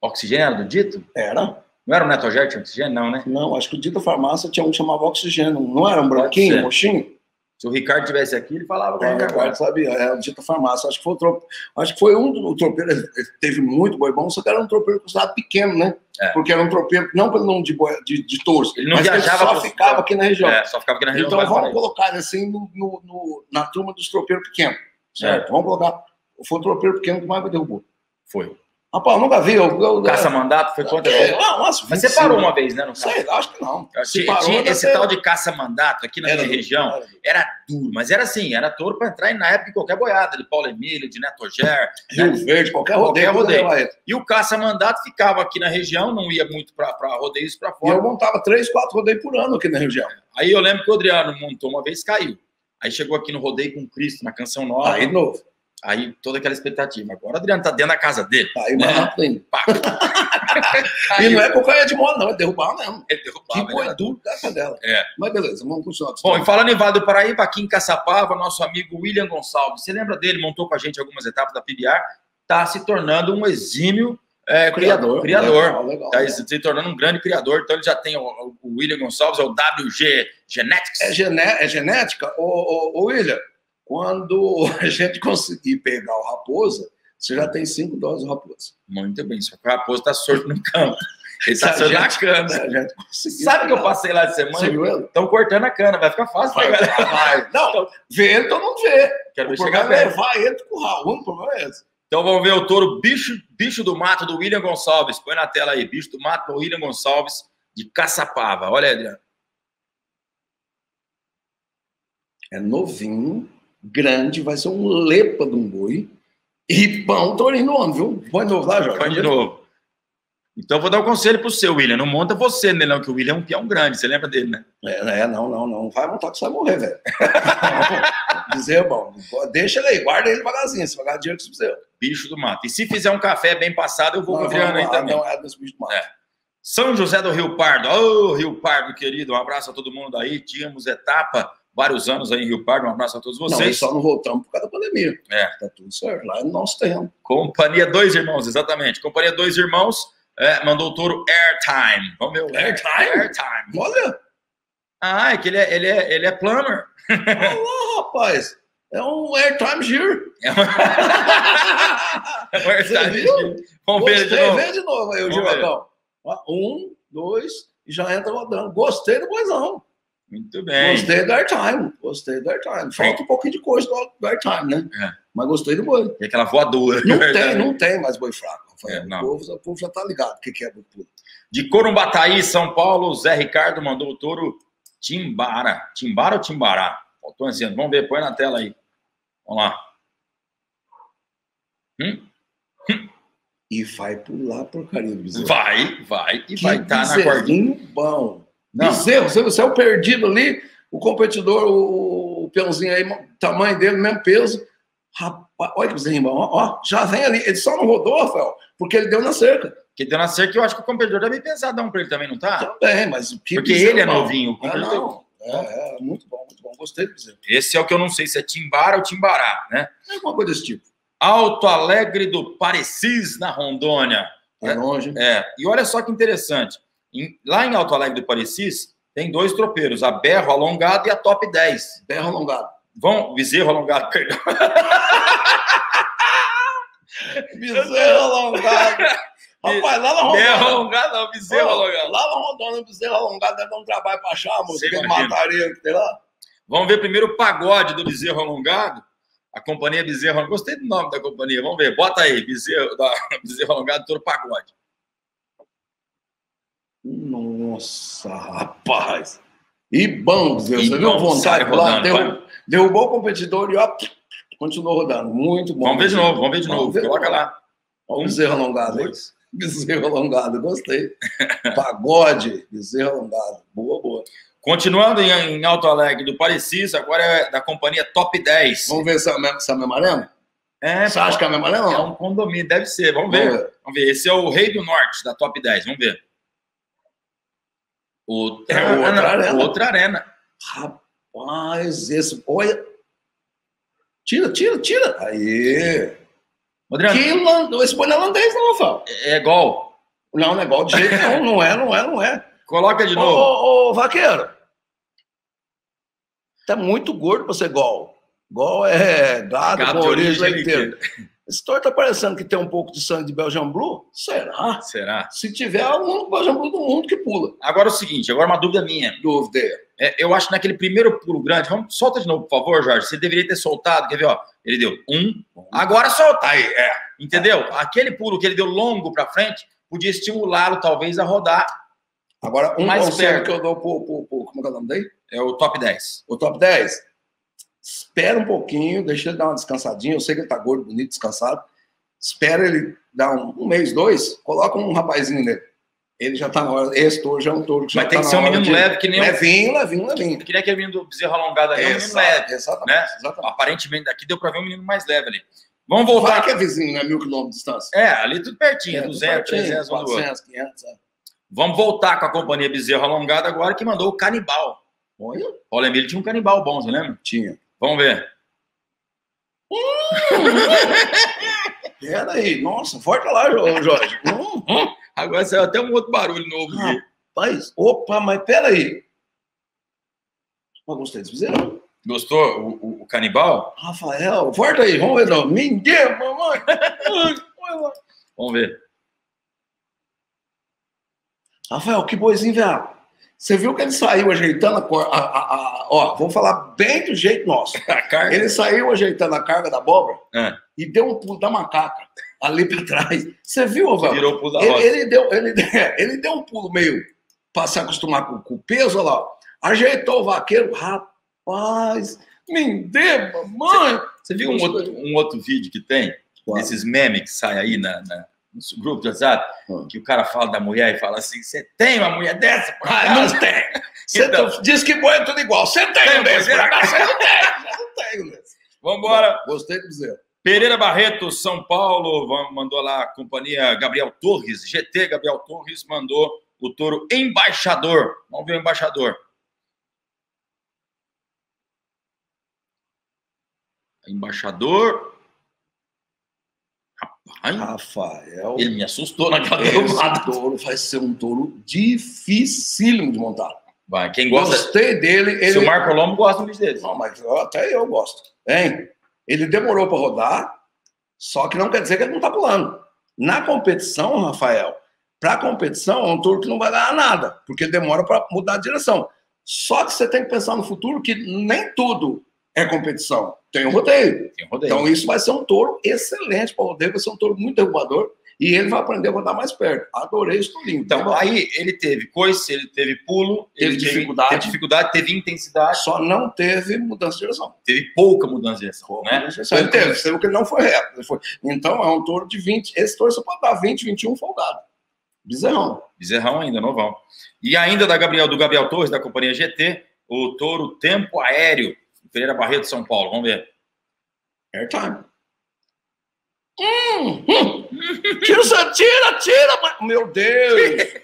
Oxigênio era do dito? Era. Não era o Netogert Oxigênio, não, né? Não, acho que o dito da farmácia tinha um que chamava oxigênio. Não era um branquinho, um roxinho? Se o Ricardo tivesse aqui, ele falava com a É, gente agora agora. sabia, é o dito da farmácia. Acho que foi o trope... Acho que foi um do o tropeiro, ele teve muito boi bom, só que era um tropeiro considerado pequeno, né? É. Porque era um tropeiro, não pelo nome de, boi, de, de touros, Ele não mas viajava só pro- ficava aqui na região. É, só ficava aqui na região então vamos colocar ele assim no, no- no- na turma dos tropeiros pequenos, certo? É. Vamos colocar. Foi o tropeiro pequeno que mais me derrubou. Foi. Rapaz, eu nunca vi. Eu, eu, Caça-mandato foi quantas é, vezes? umas Mas você 25, parou uma vez, né? No caso. Sei, lá, acho que não. Eu Se tinha- parou, esse ser- tal de caça-mandato aqui na minha região. era duro. Era duro, mas era assim, era touro para entrar na época em qualquer boiada, de Paulo Emílio, de Neto Ger. Rio né? Verde, qualquer Qualquer rodeio. rodeio. rodeio. E o caça-mandato ficava aqui na região, não ia muito para rodeios para E eu fora. montava três, quatro rodeios por ano aqui na região. Aí eu lembro que o Adriano montou uma vez, caiu. Aí chegou aqui no rodeio com Cristo, na canção nova. Aí, de novo. Aí toda aquela expectativa. Agora o Adriano tá dentro da casa dele. É. rápido ainda. Pá. [laughs] E não é cocaína de moda, não, é derrubar mesmo. Ele Que derrubava, boi né? duro dessa dela. É. Mas beleza, vamos continuar. Bom, e falando em Vale do Paraíba, aqui em Caçapava, nosso amigo William Gonçalves, você lembra dele? Montou com a gente algumas etapas da PBR, está se tornando um exímio é, criador. criador. Legal, legal, Está né? se tornando um grande criador. Então ele já tem o, o William Gonçalves, é o WG Genetics. É, gené- é genética? Ô, ô, ô, William, quando [laughs] a gente conseguir pegar o raposa, você já tem cinco doses do raposa. Muito bem, só que o Raposo está sorto no campo. Ele [laughs] está sorto na cana. Sabe que eu passei lá de semana? Estão cortando a cana, vai ficar fácil. Vai, pegar. vai. [laughs] Não, vê ele, todo mundo vê. Quero O ver chegar problema é levar ele curral. O único problema é esse. Então vamos ver o touro bicho, bicho do mato do William Gonçalves. Põe na tela aí, bicho do mato do William Gonçalves de Caçapava. Olha Adriano. É novinho, grande, vai ser um lepa de um boi. E pão, tourinho no homem, viu? Põe de novo lá, Jorge. Põe de novo. Então eu vou dar um conselho pro seu, William. Não monta você nele, não, que o William é um peão grande. Você lembra dele, né? É, é, não, não, não. Vai montar que você vai morrer, velho. [laughs] Dizer bom. Deixa ele aí, guarda ele devagarzinho. Se pagar dinheiro que você precisa. Bicho do mato. E se fizer um café bem passado, eu vou com o Não, Adriano aí também. Não é desse bicho do mato. É. São José do Rio Pardo. Ô, Rio Pardo, querido. Um abraço a todo mundo aí. Tínhamos etapa vários anos aí em Rio Pardo. Um abraço a todos Não, vocês. nós só não voltamos por causa da pandemia. É. Tá tudo certo. Lá é no nosso terreno. Companhia Dois Irmãos, exatamente. Companhia Dois Irmãos é, mandou o touro Airtime. Vamos ver o Airtime? Airtime. Olha, Ah, é que ele é, ele é, ele é plumber. olha, rapaz. É um airtime gear. É uma... [laughs] é um Airtime. viu? Vamos ver de novo. vê de novo aí o. Ó, Um, dois, e já entra rodando. Gostei do boizão. Muito bem. Gostei do airtime. Gostei do airtime. Falta um pouquinho de coisa do, airtime, né? É. Mas gostei do boi. E aquela voadora. Não tem, não tem mais boi fraco. É, o, povo, o povo já tá ligado o que, que é boi puro. De Corumbataí, São Paulo, Zé Ricardo mandou o touro Timbara. Timbara ou Timbará? Faltou dizendo. Vamos ver, põe na tela aí. Vamos lá. Hum? E vai pular porcaria do bezerro. Vai, vai e Que vai estar na cordinha. bom. Não. Bezerro, você, você é o perdido ali, o competidor, o, o peãozinho aí, tamanho dele, mesmo peso. Rapaz, olha que bezerrinho bom. Ó, ó, já vem ali. Ele só não rodou, Rafael, porque ele deu na cerca. Que deu na cerca, eu acho que o competidor tá bem pesadão pra ele também, não tá? Também, mas o que Porque bezerro ele é novinho, o Ah, competidor. não. É, é, muito bom, muito bom. Gostei do bezerro. Esse é o que eu não sei se é Timbara ou Timbará, né? É alguma coisa desse tipo. Alto Alegre do Parecis, na Rondônia. É longe. É, e olha só que interessante. Em- lá em Alto Alegre do Parecis, tem dois tropeiros, a Berro Alongado e a Top 10. Berro alongado. Vão, Bezerro Alongado, perdão. [laughs] Bezerro alongado. Rapaz, lá na Berro Rondônia. Alongado não, Bezerro Alongado. Lá na Rondônia, bezerro alongado deve dar um trabalho pra achar, Aquele imagina. matareiro que tem lá. Vamos ver primeiro o pagode do Bezerro Alongado. A companhia Bezerro Alongado. Gostei do nome da companhia. Vamos ver. Bota aí, Bezerro, da, [laughs] Bezerro Alongado, todo pagode. Nossa, rapaz. E bom, Deus, E você viu vontade lá? rodando, Derrubou, derrubou o competidor e ó, continuou rodando. Muito bom. Vamos ver de novo, vamos ver de Vamos novo. ver. Coloca lá. O bezerro alongado? Dois. [laughs] Bezerro alongado, gostei. [laughs] Pagode, bezerro alongado. Boa, boa. Continuando em, em Alto Alegre do Parecis, agora é da companhia Top 10. Vamos ver se é a mesma, é? É, Você acha que é a mesma é um condomínio, deve ser. Vamos ver. Vamos ver. Esse é o Rei do Norte, da Top 10. Vamos ver. Outra, É outra arena. Outra arena. Rapaz, esse. Olha. Tira, tira, tira. Aí. Adriano, Que lan... Esse boi não é holandês, não, Rafael. é gol. Não, não é igual de jeito [laughs] nenhum. Não é, não é, não é. Coloca de Ô, novo. ô, ô, vaqueiro. Tá muito gordo pra ser gol. Gol é gado, Gato com origem leiteira. Esse touro tá parecendo que tem um pouco de sangue de Belgian Blue? Será? Será? Se tiver, é o único Belgian Blue do mundo que pula. Agora é o seguinte, agora uma dúvida minha. Dúvida. É, eu acho que naquele primeiro pulo grande, vamos, solta de novo, por favor, Jorge. Você deveria ter soltado, quer ver, ó? Ele deu um, agora solta. Aí, é. Entendeu? Aquele pulo que ele deu longo pra frente podia estimulá-lo, talvez, a rodar. Agora, um Mais conselho perto. que eu dou pro, pro, pro- Como é que é o nome dele? É o top 10. O top 10. Espera um pouquinho, deixa ele dar uma descansadinha. Eu sei que ele tá gordo, bonito, descansado. Espera ele dar um, um mês, dois, coloca um rapazinho nele. Ele já tá na hora. Esse touro já é um touro que já Mas tem tá que ser um menino de- leve, que nem. Levinho, levinho, levinho. Que nem aquele menino do bezerro alongado ali, é um menino leve. exatamente, né? exatamente. Aparentemente, daqui deu pra ver um menino mais leve ali. Vamos voltar. Vai que é vizinho, né? Mil quilômetros de distância. É, ali tudo pertinho, É, 200, pertinho, 300, um do outro. 400, 500. é. Vamos voltar com a companhia Bezerro Alongado agora, que mandou o canibal. Olha, Paulo Emílio tinha um canibal bom, você lembra? tinha. Vamos ver. [laughs] Pera aí, nossa, forte lá, Jo- Jorge. Hum, hum. Agora saiu até um outro barulho novo aqui. Rapaz, opa, mas pera aí. Eu gostei desse bezerro. Gostou o, o- o canibal? Rafael, forte aí, vamos ver, não. Ninguém, mamãe. [laughs] Vamos ver. Rafael, que boizinho, velho. Você viu que ele saiu ajeitando a, a, a, Ó, vamos falar bem do jeito nosso. [laughs] Ele saiu ajeitando a carga da abóbora É. e deu um pulo da macaca ali pra trás. Você viu, velho? Virou o pulo da Ele, ele deu, ele, [laughs] ele deu um pulo meio para se acostumar com, com o peso, olha lá. Ajeitou o vaqueiro. Rapaz, me dê, mamãe. Você viu um outro, um outro vídeo que tem? Qual? Desses memes que saem aí na, na, no grupo de WhatsApp? Hum. Que o cara fala da mulher e fala assim: Você tem uma mulher dessa? Ah, acaso?" não tem. [laughs] Você Então. diz que boi é tudo igual. Você tem Tem, um desse, pois por acaso? Você não tem. Não um desse. [laughs] Vambora. Gostei de dizer. Pereira Barreto, São Paulo, mandou lá a companhia Gabriel Torres, GT Gabriel Torres, mandou o touro embaixador. Vamos ver o embaixador. Embaixador. Rafael. ele me assustou naquela Esse derrubada. touro vai ser um touro dificílimo de montar. Vai, quem gosta. Gostei dele. Se Ele... o Marco Lomo gosta um bicho desse. Não, mas eu- até eu gosto. Hein? Ele demorou para rodar, só que não quer dizer que ele não está pulando. Na competição, Rafael, para competição é um touro que não vai ganhar nada, porque demora para mudar a direção. Só que você tem que pensar no futuro que nem tudo é competição. Tem um rodeio. Tem um rodeio. Então isso vai ser um touro excelente para o rodeio, vai ser um touro muito derrubador e ele vai aprender a rodar mais perto. Adorei esse tourinho. Então, aí ele teve coice, ele teve pulo, Teve ele dificuldade. teve, dificuldade, teve intensidade, só não teve mudança de direção. teve pouca mudança de direção, né? Ele teve, viu que ele não foi reto. foi- Então é um touro de 20. Esse touro você pode dar 20, 21 folgado. Bezerrão. Bezerrão ainda, novão. E ainda da Gabriel, do Gabriel Torres, da companhia GT, o touro Tempo Aéreo, Pereira Barreto, São Paulo. Vamos ver. Airtime. Hum, hum. Tira, tira, tira, Meu Deus.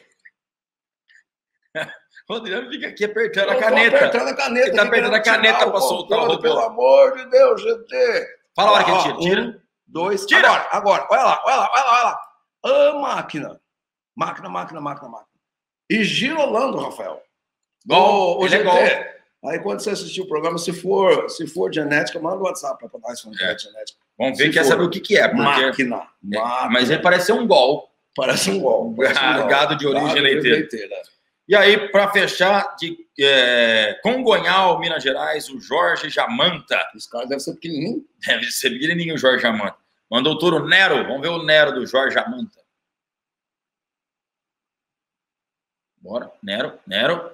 [laughs] O Adriano fica aqui apertando Eu a caneta. apertando a caneta. Ele tá apertando a caneta pra soltar o robô. Pelo amor de Deus, GT. Fala a hora que ele tira. Tira. Um, dois, Tira. Agora, agora. Olha lá, olha lá, olha lá, olha lá. Ah, máquina. Máquina, máquina, máquina, máquina. E girolando, Rafael. Gol. Ô, Ele é GT, gol. Aí quando você assistir o programa, se for, se for genética, manda o WhatsApp para nós falando É. genética. Vamos ver, Se quer for. saber o que, que é. Porque... Máquina. É, máquina. Mas ele parece ser um gol. Parece um gol. [laughs] parece um gol. Gado de origem Gado leiteira. leiteira. E aí, para fechar, de é, Congonhal, Minas Gerais, o Jorge Jamanta. Esse cara deve ser pequenininho. Deve ser pequenininho o Jorge Jamanta. Mandou o touro Nero. Vamos ver o Nero do Jorge Jamanta. Bora. Nero, Nero.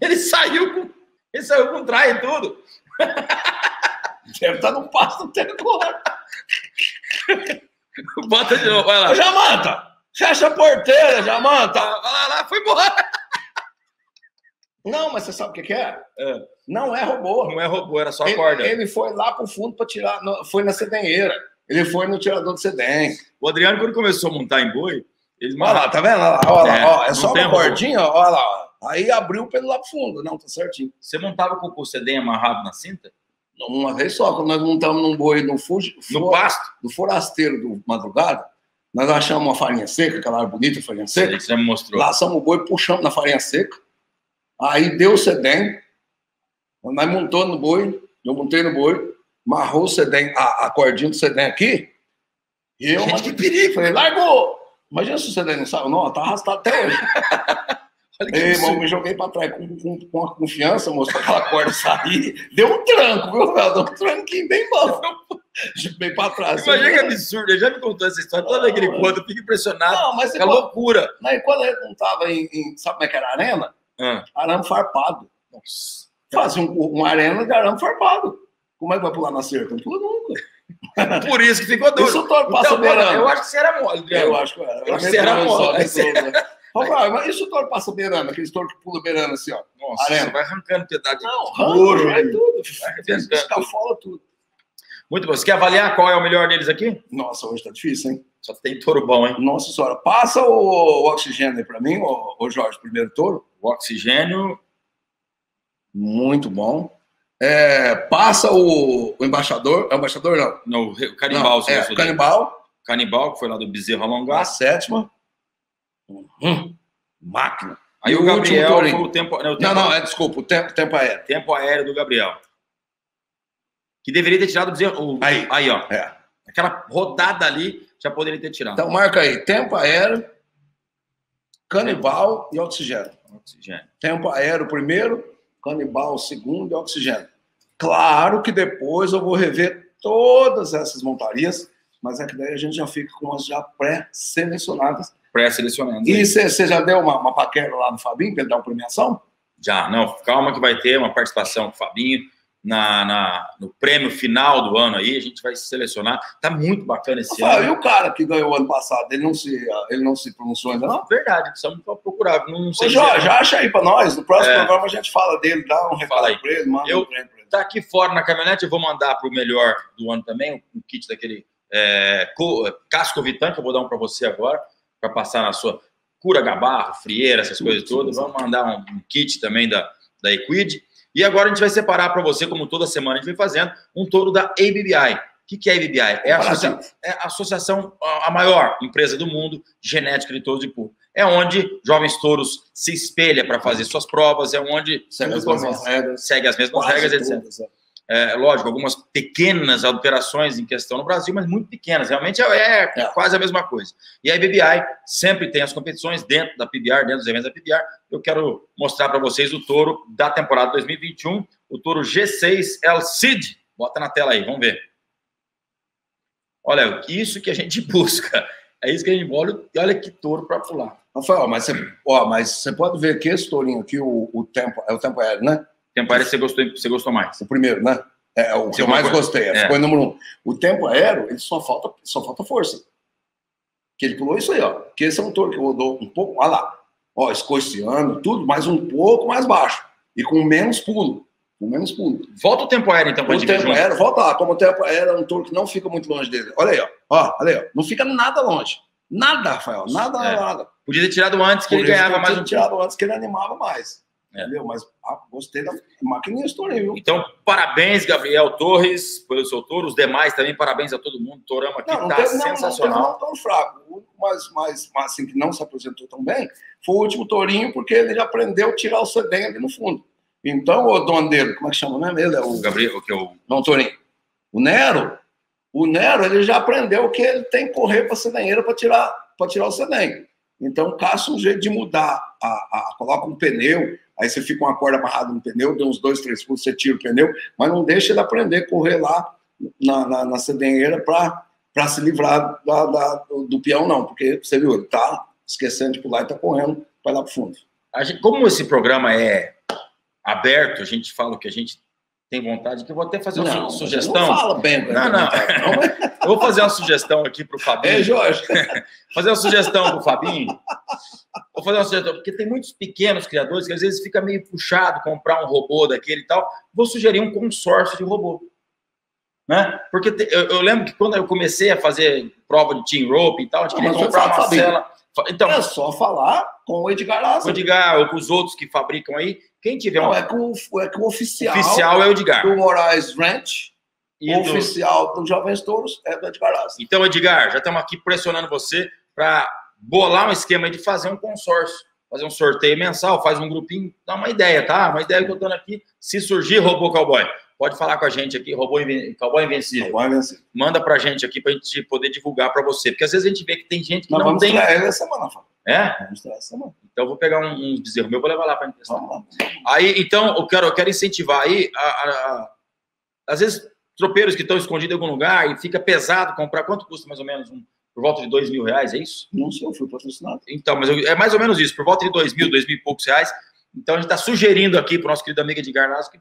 Ele saiu com, ele saiu com traje e tudo. [laughs] Deve estar no pasto até agora. Bota de novo, vai lá. Jamanta! Fecha a porteira, Jamanta! Vai lá, lá, foi embora. Não, mas você sabe o que, que é? É. Não é robô. Não é robô, era só a corda. Ele, ele foi lá pro fundo para tirar. foi na sedenheira. Ele foi no tirador de sedem. O Adriano, quando começou a montar em boi, ele Olha lá, tá vendo? Olha lá, olha lá, É, ó, é só uma robô. cordinha, olha lá. ó. Aí abriu pelo lá pro fundo. Não, tá certinho. Você montava com o sedem amarrado na cinta? Uma vez só, quando nós montamos num boi no, fugi, No for- pasto? do forasteiro do madrugada, nós achamos uma farinha seca, aquela bonita farinha seca. Você me mostrou. Laçamos o boi, puxamos na farinha seca. Aí deu o sedem. Nós montou no boi, eu montei no boi, amarrou o sedem, a, a cordinha do sedem aqui. E eu, Gente, que perigo, falei, largou! Imagina se o sedem não saiu, não, tá arrastado até hoje. [laughs] Ei, irmão, me joguei pra trás com, com, com a confiança, mostrou aquela corda sair. Deu um tranco, viu, velho? Deu um tranquinho bem bom. Bem pra trás. Imagina que absurdo, ele já me contou essa história. Toda vez que ele conta, eu fico impressionado. Não, mas É loucura. mas quando ele não tava em, em- Sabe como é que era a arena? Ah, Arame farpado. Fazia um, uma arena de arame farpado. Como é que vai pular na cerca? Não pula nunca. [laughs] Por isso que ficou doido. Isso touro passa Então, beirando. eu acho que você era mole, Adriano. Eu acho que era. Eu acho que você era mole. Rafael, mas isso o touro passa beirando, aqueles touros que pula beirando assim, ó. Nossa, Arena. vai arrancando pedaço de Não, couro. é tudo. Escafola tudo. Muito bom. Você quer avaliar qual é o melhor deles aqui? Nossa, hoje tá difícil, hein? Só tem touro bom, hein? Nossa senhora. Passa o, o oxigênio aí pra mim, o, o Jorge, primeiro touro. O oxigênio. Muito bom. É, passa o, o embaixador. É o embaixador, não. No, o canibal, não, é, o dele? canibal. Canibal, que foi lá do Bezerro A Alongado. sétima. Hum, máquina. Aí E o o Gabriel foi o tempo, né, o Não, tempo, não, é desculpa, o tempo, tempo aéreo. tempo aéreo do Gabriel. Que deveria ter tirado o o- Aí. aí, ó. É. Aquela rodada ali já poderia ter tirado. Então marca aí, tempo aéreo, canibal e oxigênio. Oxigênio. Tempo aéreo primeiro, canibal segundo e oxigênio. Claro que depois eu vou rever todas essas montarias, mas é que daí a gente já fica com as já pré-selecionadas. Pré-selecionando. E você já deu uma, uma paquera lá no Fabinho para ele dar uma premiação? Já, não, calma que vai ter uma participação com o Fabinho na, na- no prêmio final do ano aí, a gente vai selecionar. Tá muito bacana esse Rafael, e ano. o cara que ganhou ano passado, ele não se, ele não se pronunciou ainda não? Verdade, precisamos procurar. Não sei Ô, se- Jorge, acha aí para nós. No próximo É. programa a gente fala dele, dá um recado aí. para ele, manda Eu- um prêmio para ele. tá aqui fora na caminhonete, eu vou mandar para o melhor do ano também, um kit daquele é, co- casco Vitan, que eu vou dar um para você agora, para passar na sua cura gabarro, frieira, essas coisas todas. Vamos mandar um, um kit também da, da Equid. E agora a gente vai separar para você, como toda semana a gente vem fazendo, um touro da ABBI. O que, que é a ABBI? É a, associa- é a associação, a maior empresa do mundo de genética de touros de pulpo. É onde jovens touros se espelha para fazer suas provas, é onde Segue as mesmas regras. segue as mesmas regras, etc. todas, é. É, lógico, algumas pequenas alterações em questão no Brasil, mas muito pequenas. Realmente é, é É. quase a mesma coisa. E a IBBI sempre tem as competições dentro da PBR, dentro dos eventos da PBR. Eu quero mostrar para vocês o touro da temporada 2021, o touro G6 El Cid. Bota na tela aí, vamos ver. Olha, isso que a gente [laughs] busca. É isso que a gente olha. E olha que touro para pular. Rafael, mas você, ó, mas você pode ver que esse tourinho aqui, o, o tempo, é o tempo aéreo, né? Tempo aéreo você gostou, você gostou mais. O primeiro, né? É o que eu mais gostei. É. Ficou em número um. O tempo aéreo, ele só falta, só falta força. Que ele pulou isso aí, ó. Que esse é um touro que rodou um pouco, olha lá. Ó, escoiciando, tudo, mas um pouco mais baixo. E com menos pulo. com menos ponto. Volta o tempo aéreo, então, para O tempo aéreo, volta lá, como o tempo aéreo é um touro que não fica muito longe dele. Olha aí, ó. ó olha aí, ó. Não fica nada longe. Nada, Rafael. Nada, É. nada. Podia ter tirado antes, que ele Por isso ganhava mais um tirado antes que ele animava mais. É. Entendeu? Mas ah, gostei da maquininha estourei, viu? Então, parabéns, Gabriel Torres, pelo seu touro. Os demais também, parabéns a todo mundo. Torama aqui Não, não tá teve, não, não teve sensacional. não tão fraco. O mais, mais, mais assim, que não se apresentou tão bem foi o último tourinho, porque ele já aprendeu a tirar o sedem ali no fundo. Então, o dono dele, como é que chama mesmo? Ele é O o Gabriel, o que eu. não, Tourinho. O Nero, o Nero, ele já aprendeu que ele tem que correr para a sedenheira para tirar, tirar o sedem. Então, caça um jeito de mudar. A, a- coloca um pneu, aí você fica uma corda amarrada no pneu, deu uns dois, três pulos, você tira o pneu, mas não deixa ele aprender a correr lá na, na, na sedenheira para se livrar da, da- do, peão, não. Porque você viu, ele tá esquecendo de pular e tá correndo para lá para fundo. A gente- como esse programa é aberto, a gente fala o que a gente tem vontade, que eu vou até fazer uma você sugestão. Não fala bem. Não, não. [laughs] Eu vou fazer uma sugestão aqui para o Fabinho. É, Jorge. [laughs] fazer uma sugestão pro Fabinho. Vou fazer uma sugestão, porque tem muitos pequenos criadores que às vezes fica meio puxado comprar um robô daquele e tal. Vou sugerir um consórcio de robô. Né? Porque te- eu, eu lembro que quando eu comecei a fazer prova de team rope e tal, a gente Não, queria comprar uma Fabinho. cela. Então, É só falar com o Edgar o Lázaro. Edgar ou com os outros que fabricam aí, quem tiver um Não, é que o, é que o oficial, oficial é o Edgar. do Moraes Ranch, E o do- oficial do Jovens Touros é do Edgar Lázaro. Então, Edgar, já estamos aqui pressionando você para bolar um esquema de fazer um consórcio, fazer um sorteio mensal, faz um grupinho, dá uma ideia, tá? Uma ideia que eu tô dando aqui. Se surgir robô cowboy, pode falar com a gente aqui, robô Inven- cowboy invencível. Vencer. Manda pra gente aqui pra gente poder divulgar para você, porque às vezes a gente vê que tem gente que Nós não vamos tem. essa semana, Fábio. É? Vamos estrear essa semana. Então eu vou pegar um, um bezerro meu, vou levar lá para testar. Vamos lá. Aí, então, eu quero, eu quero incentivar aí, a, a- a- às vezes, tropeiros que estão escondidos em algum lugar e fica pesado comprar. Quanto custa mais ou menos? Um, por volta de dois mil reais, é isso? Não sei, eu fui patrocinado. Então, mas eu- é mais ou menos isso, por volta de dois mil, dois mil e poucos reais. Então, a gente está sugerindo aqui para o nosso querido amigo Edgar Nasso que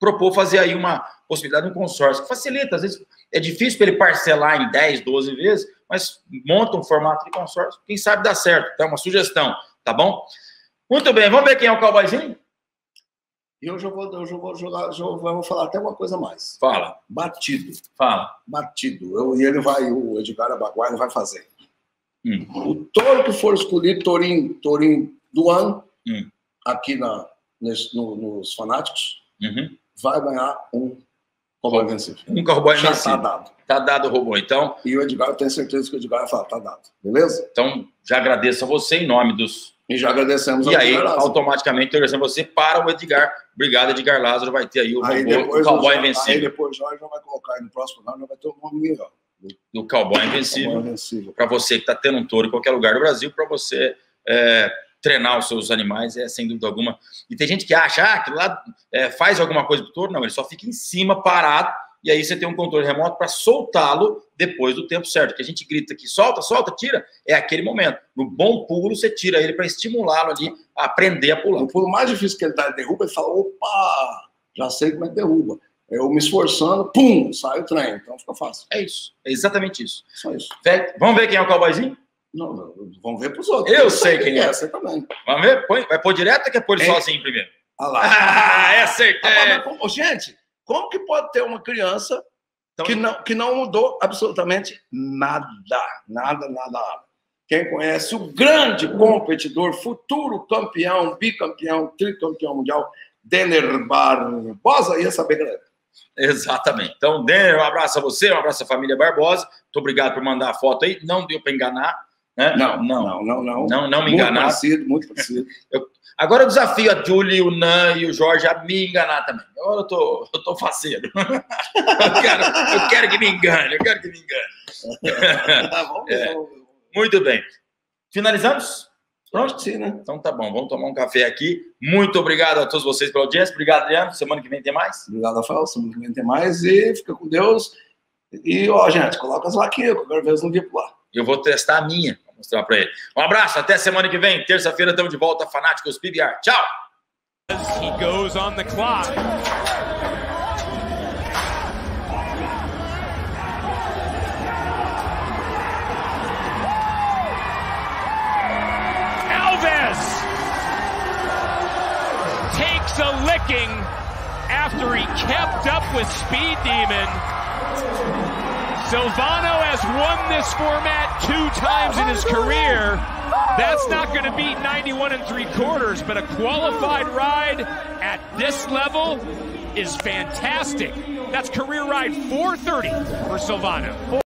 propor fazer aí uma possibilidade de um consórcio, que facilita. Às vezes é difícil para ele parcelar em 10, 12 vezes, mas monta um formato de consórcio. Quem sabe dá certo. Então, é uma sugestão, tá bom? Muito bem, vamos ver quem é o cowboyzinho? E eu já vou, eu vou jogar, já vou falar até uma coisa mais. Fala, Batido. fala. Batido. Eu, e ele vai, o Edgar Abaguá, ele vai fazer. Hum. O touro que for escolhido, tourinho, tourinho do ano, Hum. aqui na, nesse- no- nos fanáticos, Uhum. vai ganhar um cowboy vencível. Um cowboy Já tá vencido. dado. Tá dado o robô. Então, E o Edgar, eu tenho certeza que o Edgar vai falar, tá dado. Beleza? então já agradeço a você em nome dos E já agradecemos E ao aí, Edgar Lázaro. automaticamente, agradecendo você para o Edgar. Obrigado, Edgar Lázaro. Vai ter aí o Aí robô, depois, o cowboy o- aí invencível. depois o Jorge já vai colocar aí no próximo programa, já vai ter um nome melhor. Do cowboy invencível. vencível. Para você que está tendo um touro em qualquer lugar do Brasil, para você é, treinar os seus animais, é sem dúvida alguma. E tem gente que acha, ah, aquilo lá é, faz alguma coisa pro touro. Não, ele só fica em cima, parado. E aí você tem um controle remoto para soltá-lo depois do tempo certo. Que a gente grita aqui, solta, solta, tira. É aquele momento. No bom pulo, você tira ele para estimulá-lo ali a aprender a pular. O pulo mais difícil que ele dá, ele derruba, ele fala, opa, já sei como é que derruba. Eu me esforçando, pum, sai o trem. Então fica fácil. É isso. É exatamente isso. Só isso. Vamos ver quem é o cowboyzinho? Não, vamos ver pros outros. Eu sei quem é. Você também. Vamos ver? Põe, vai pôr direto ou quer pôr ele É. sozinho primeiro? Olha lá. [laughs] Ah, é acertei! Ah, como- gente, como que pode ter uma criança Então- que, não, que não mudou absolutamente nada? Nada, nada, nada. Quem conhece o grande competidor, futuro campeão, bicampeão, tricampeão mundial, Denner Barbosa, ia saber, galera. Exatamente. Então, Denner, um abraço a você, um abraço à família Barbosa. Muito obrigado por mandar a foto aí. Não deu para enganar. Né? Não, não. não, não, não. Não, me muito enganar. parecido, muito parecido. [laughs] Agora eu desafio a Julie, o Nan e o Jorge a me enganar também. Agora eu tô, eu tô faceiro. [laughs] Eu quero, eu quero que me engane, eu quero que me engane. [laughs] Tá bom? É. Muito bem. Finalizamos? Pronto, sim, né? Então tá bom, vamos tomar um café aqui. Muito obrigado a todos vocês pela audiência. Obrigado, Adriano. Semana que vem tem mais? Obrigado, Rafael. Semana que vem tem mais e fica com Deus. E, ó, gente, coloca as eu quero ver eles não vir pro ar. Eu vou testar a minha, mostrar para ele. Um abraço, até semana que vem. Terça-feira estamos de volta, Fanáticos PBR. Tchau! He goes on the clock. Elvis takes a licking after he kept up with Speed Demon. Silvano has won this format two times in his career. That's not going to beat 91 and three quarters, but a qualified ride at this level is fantastic. That's career ride 430 for Silvano.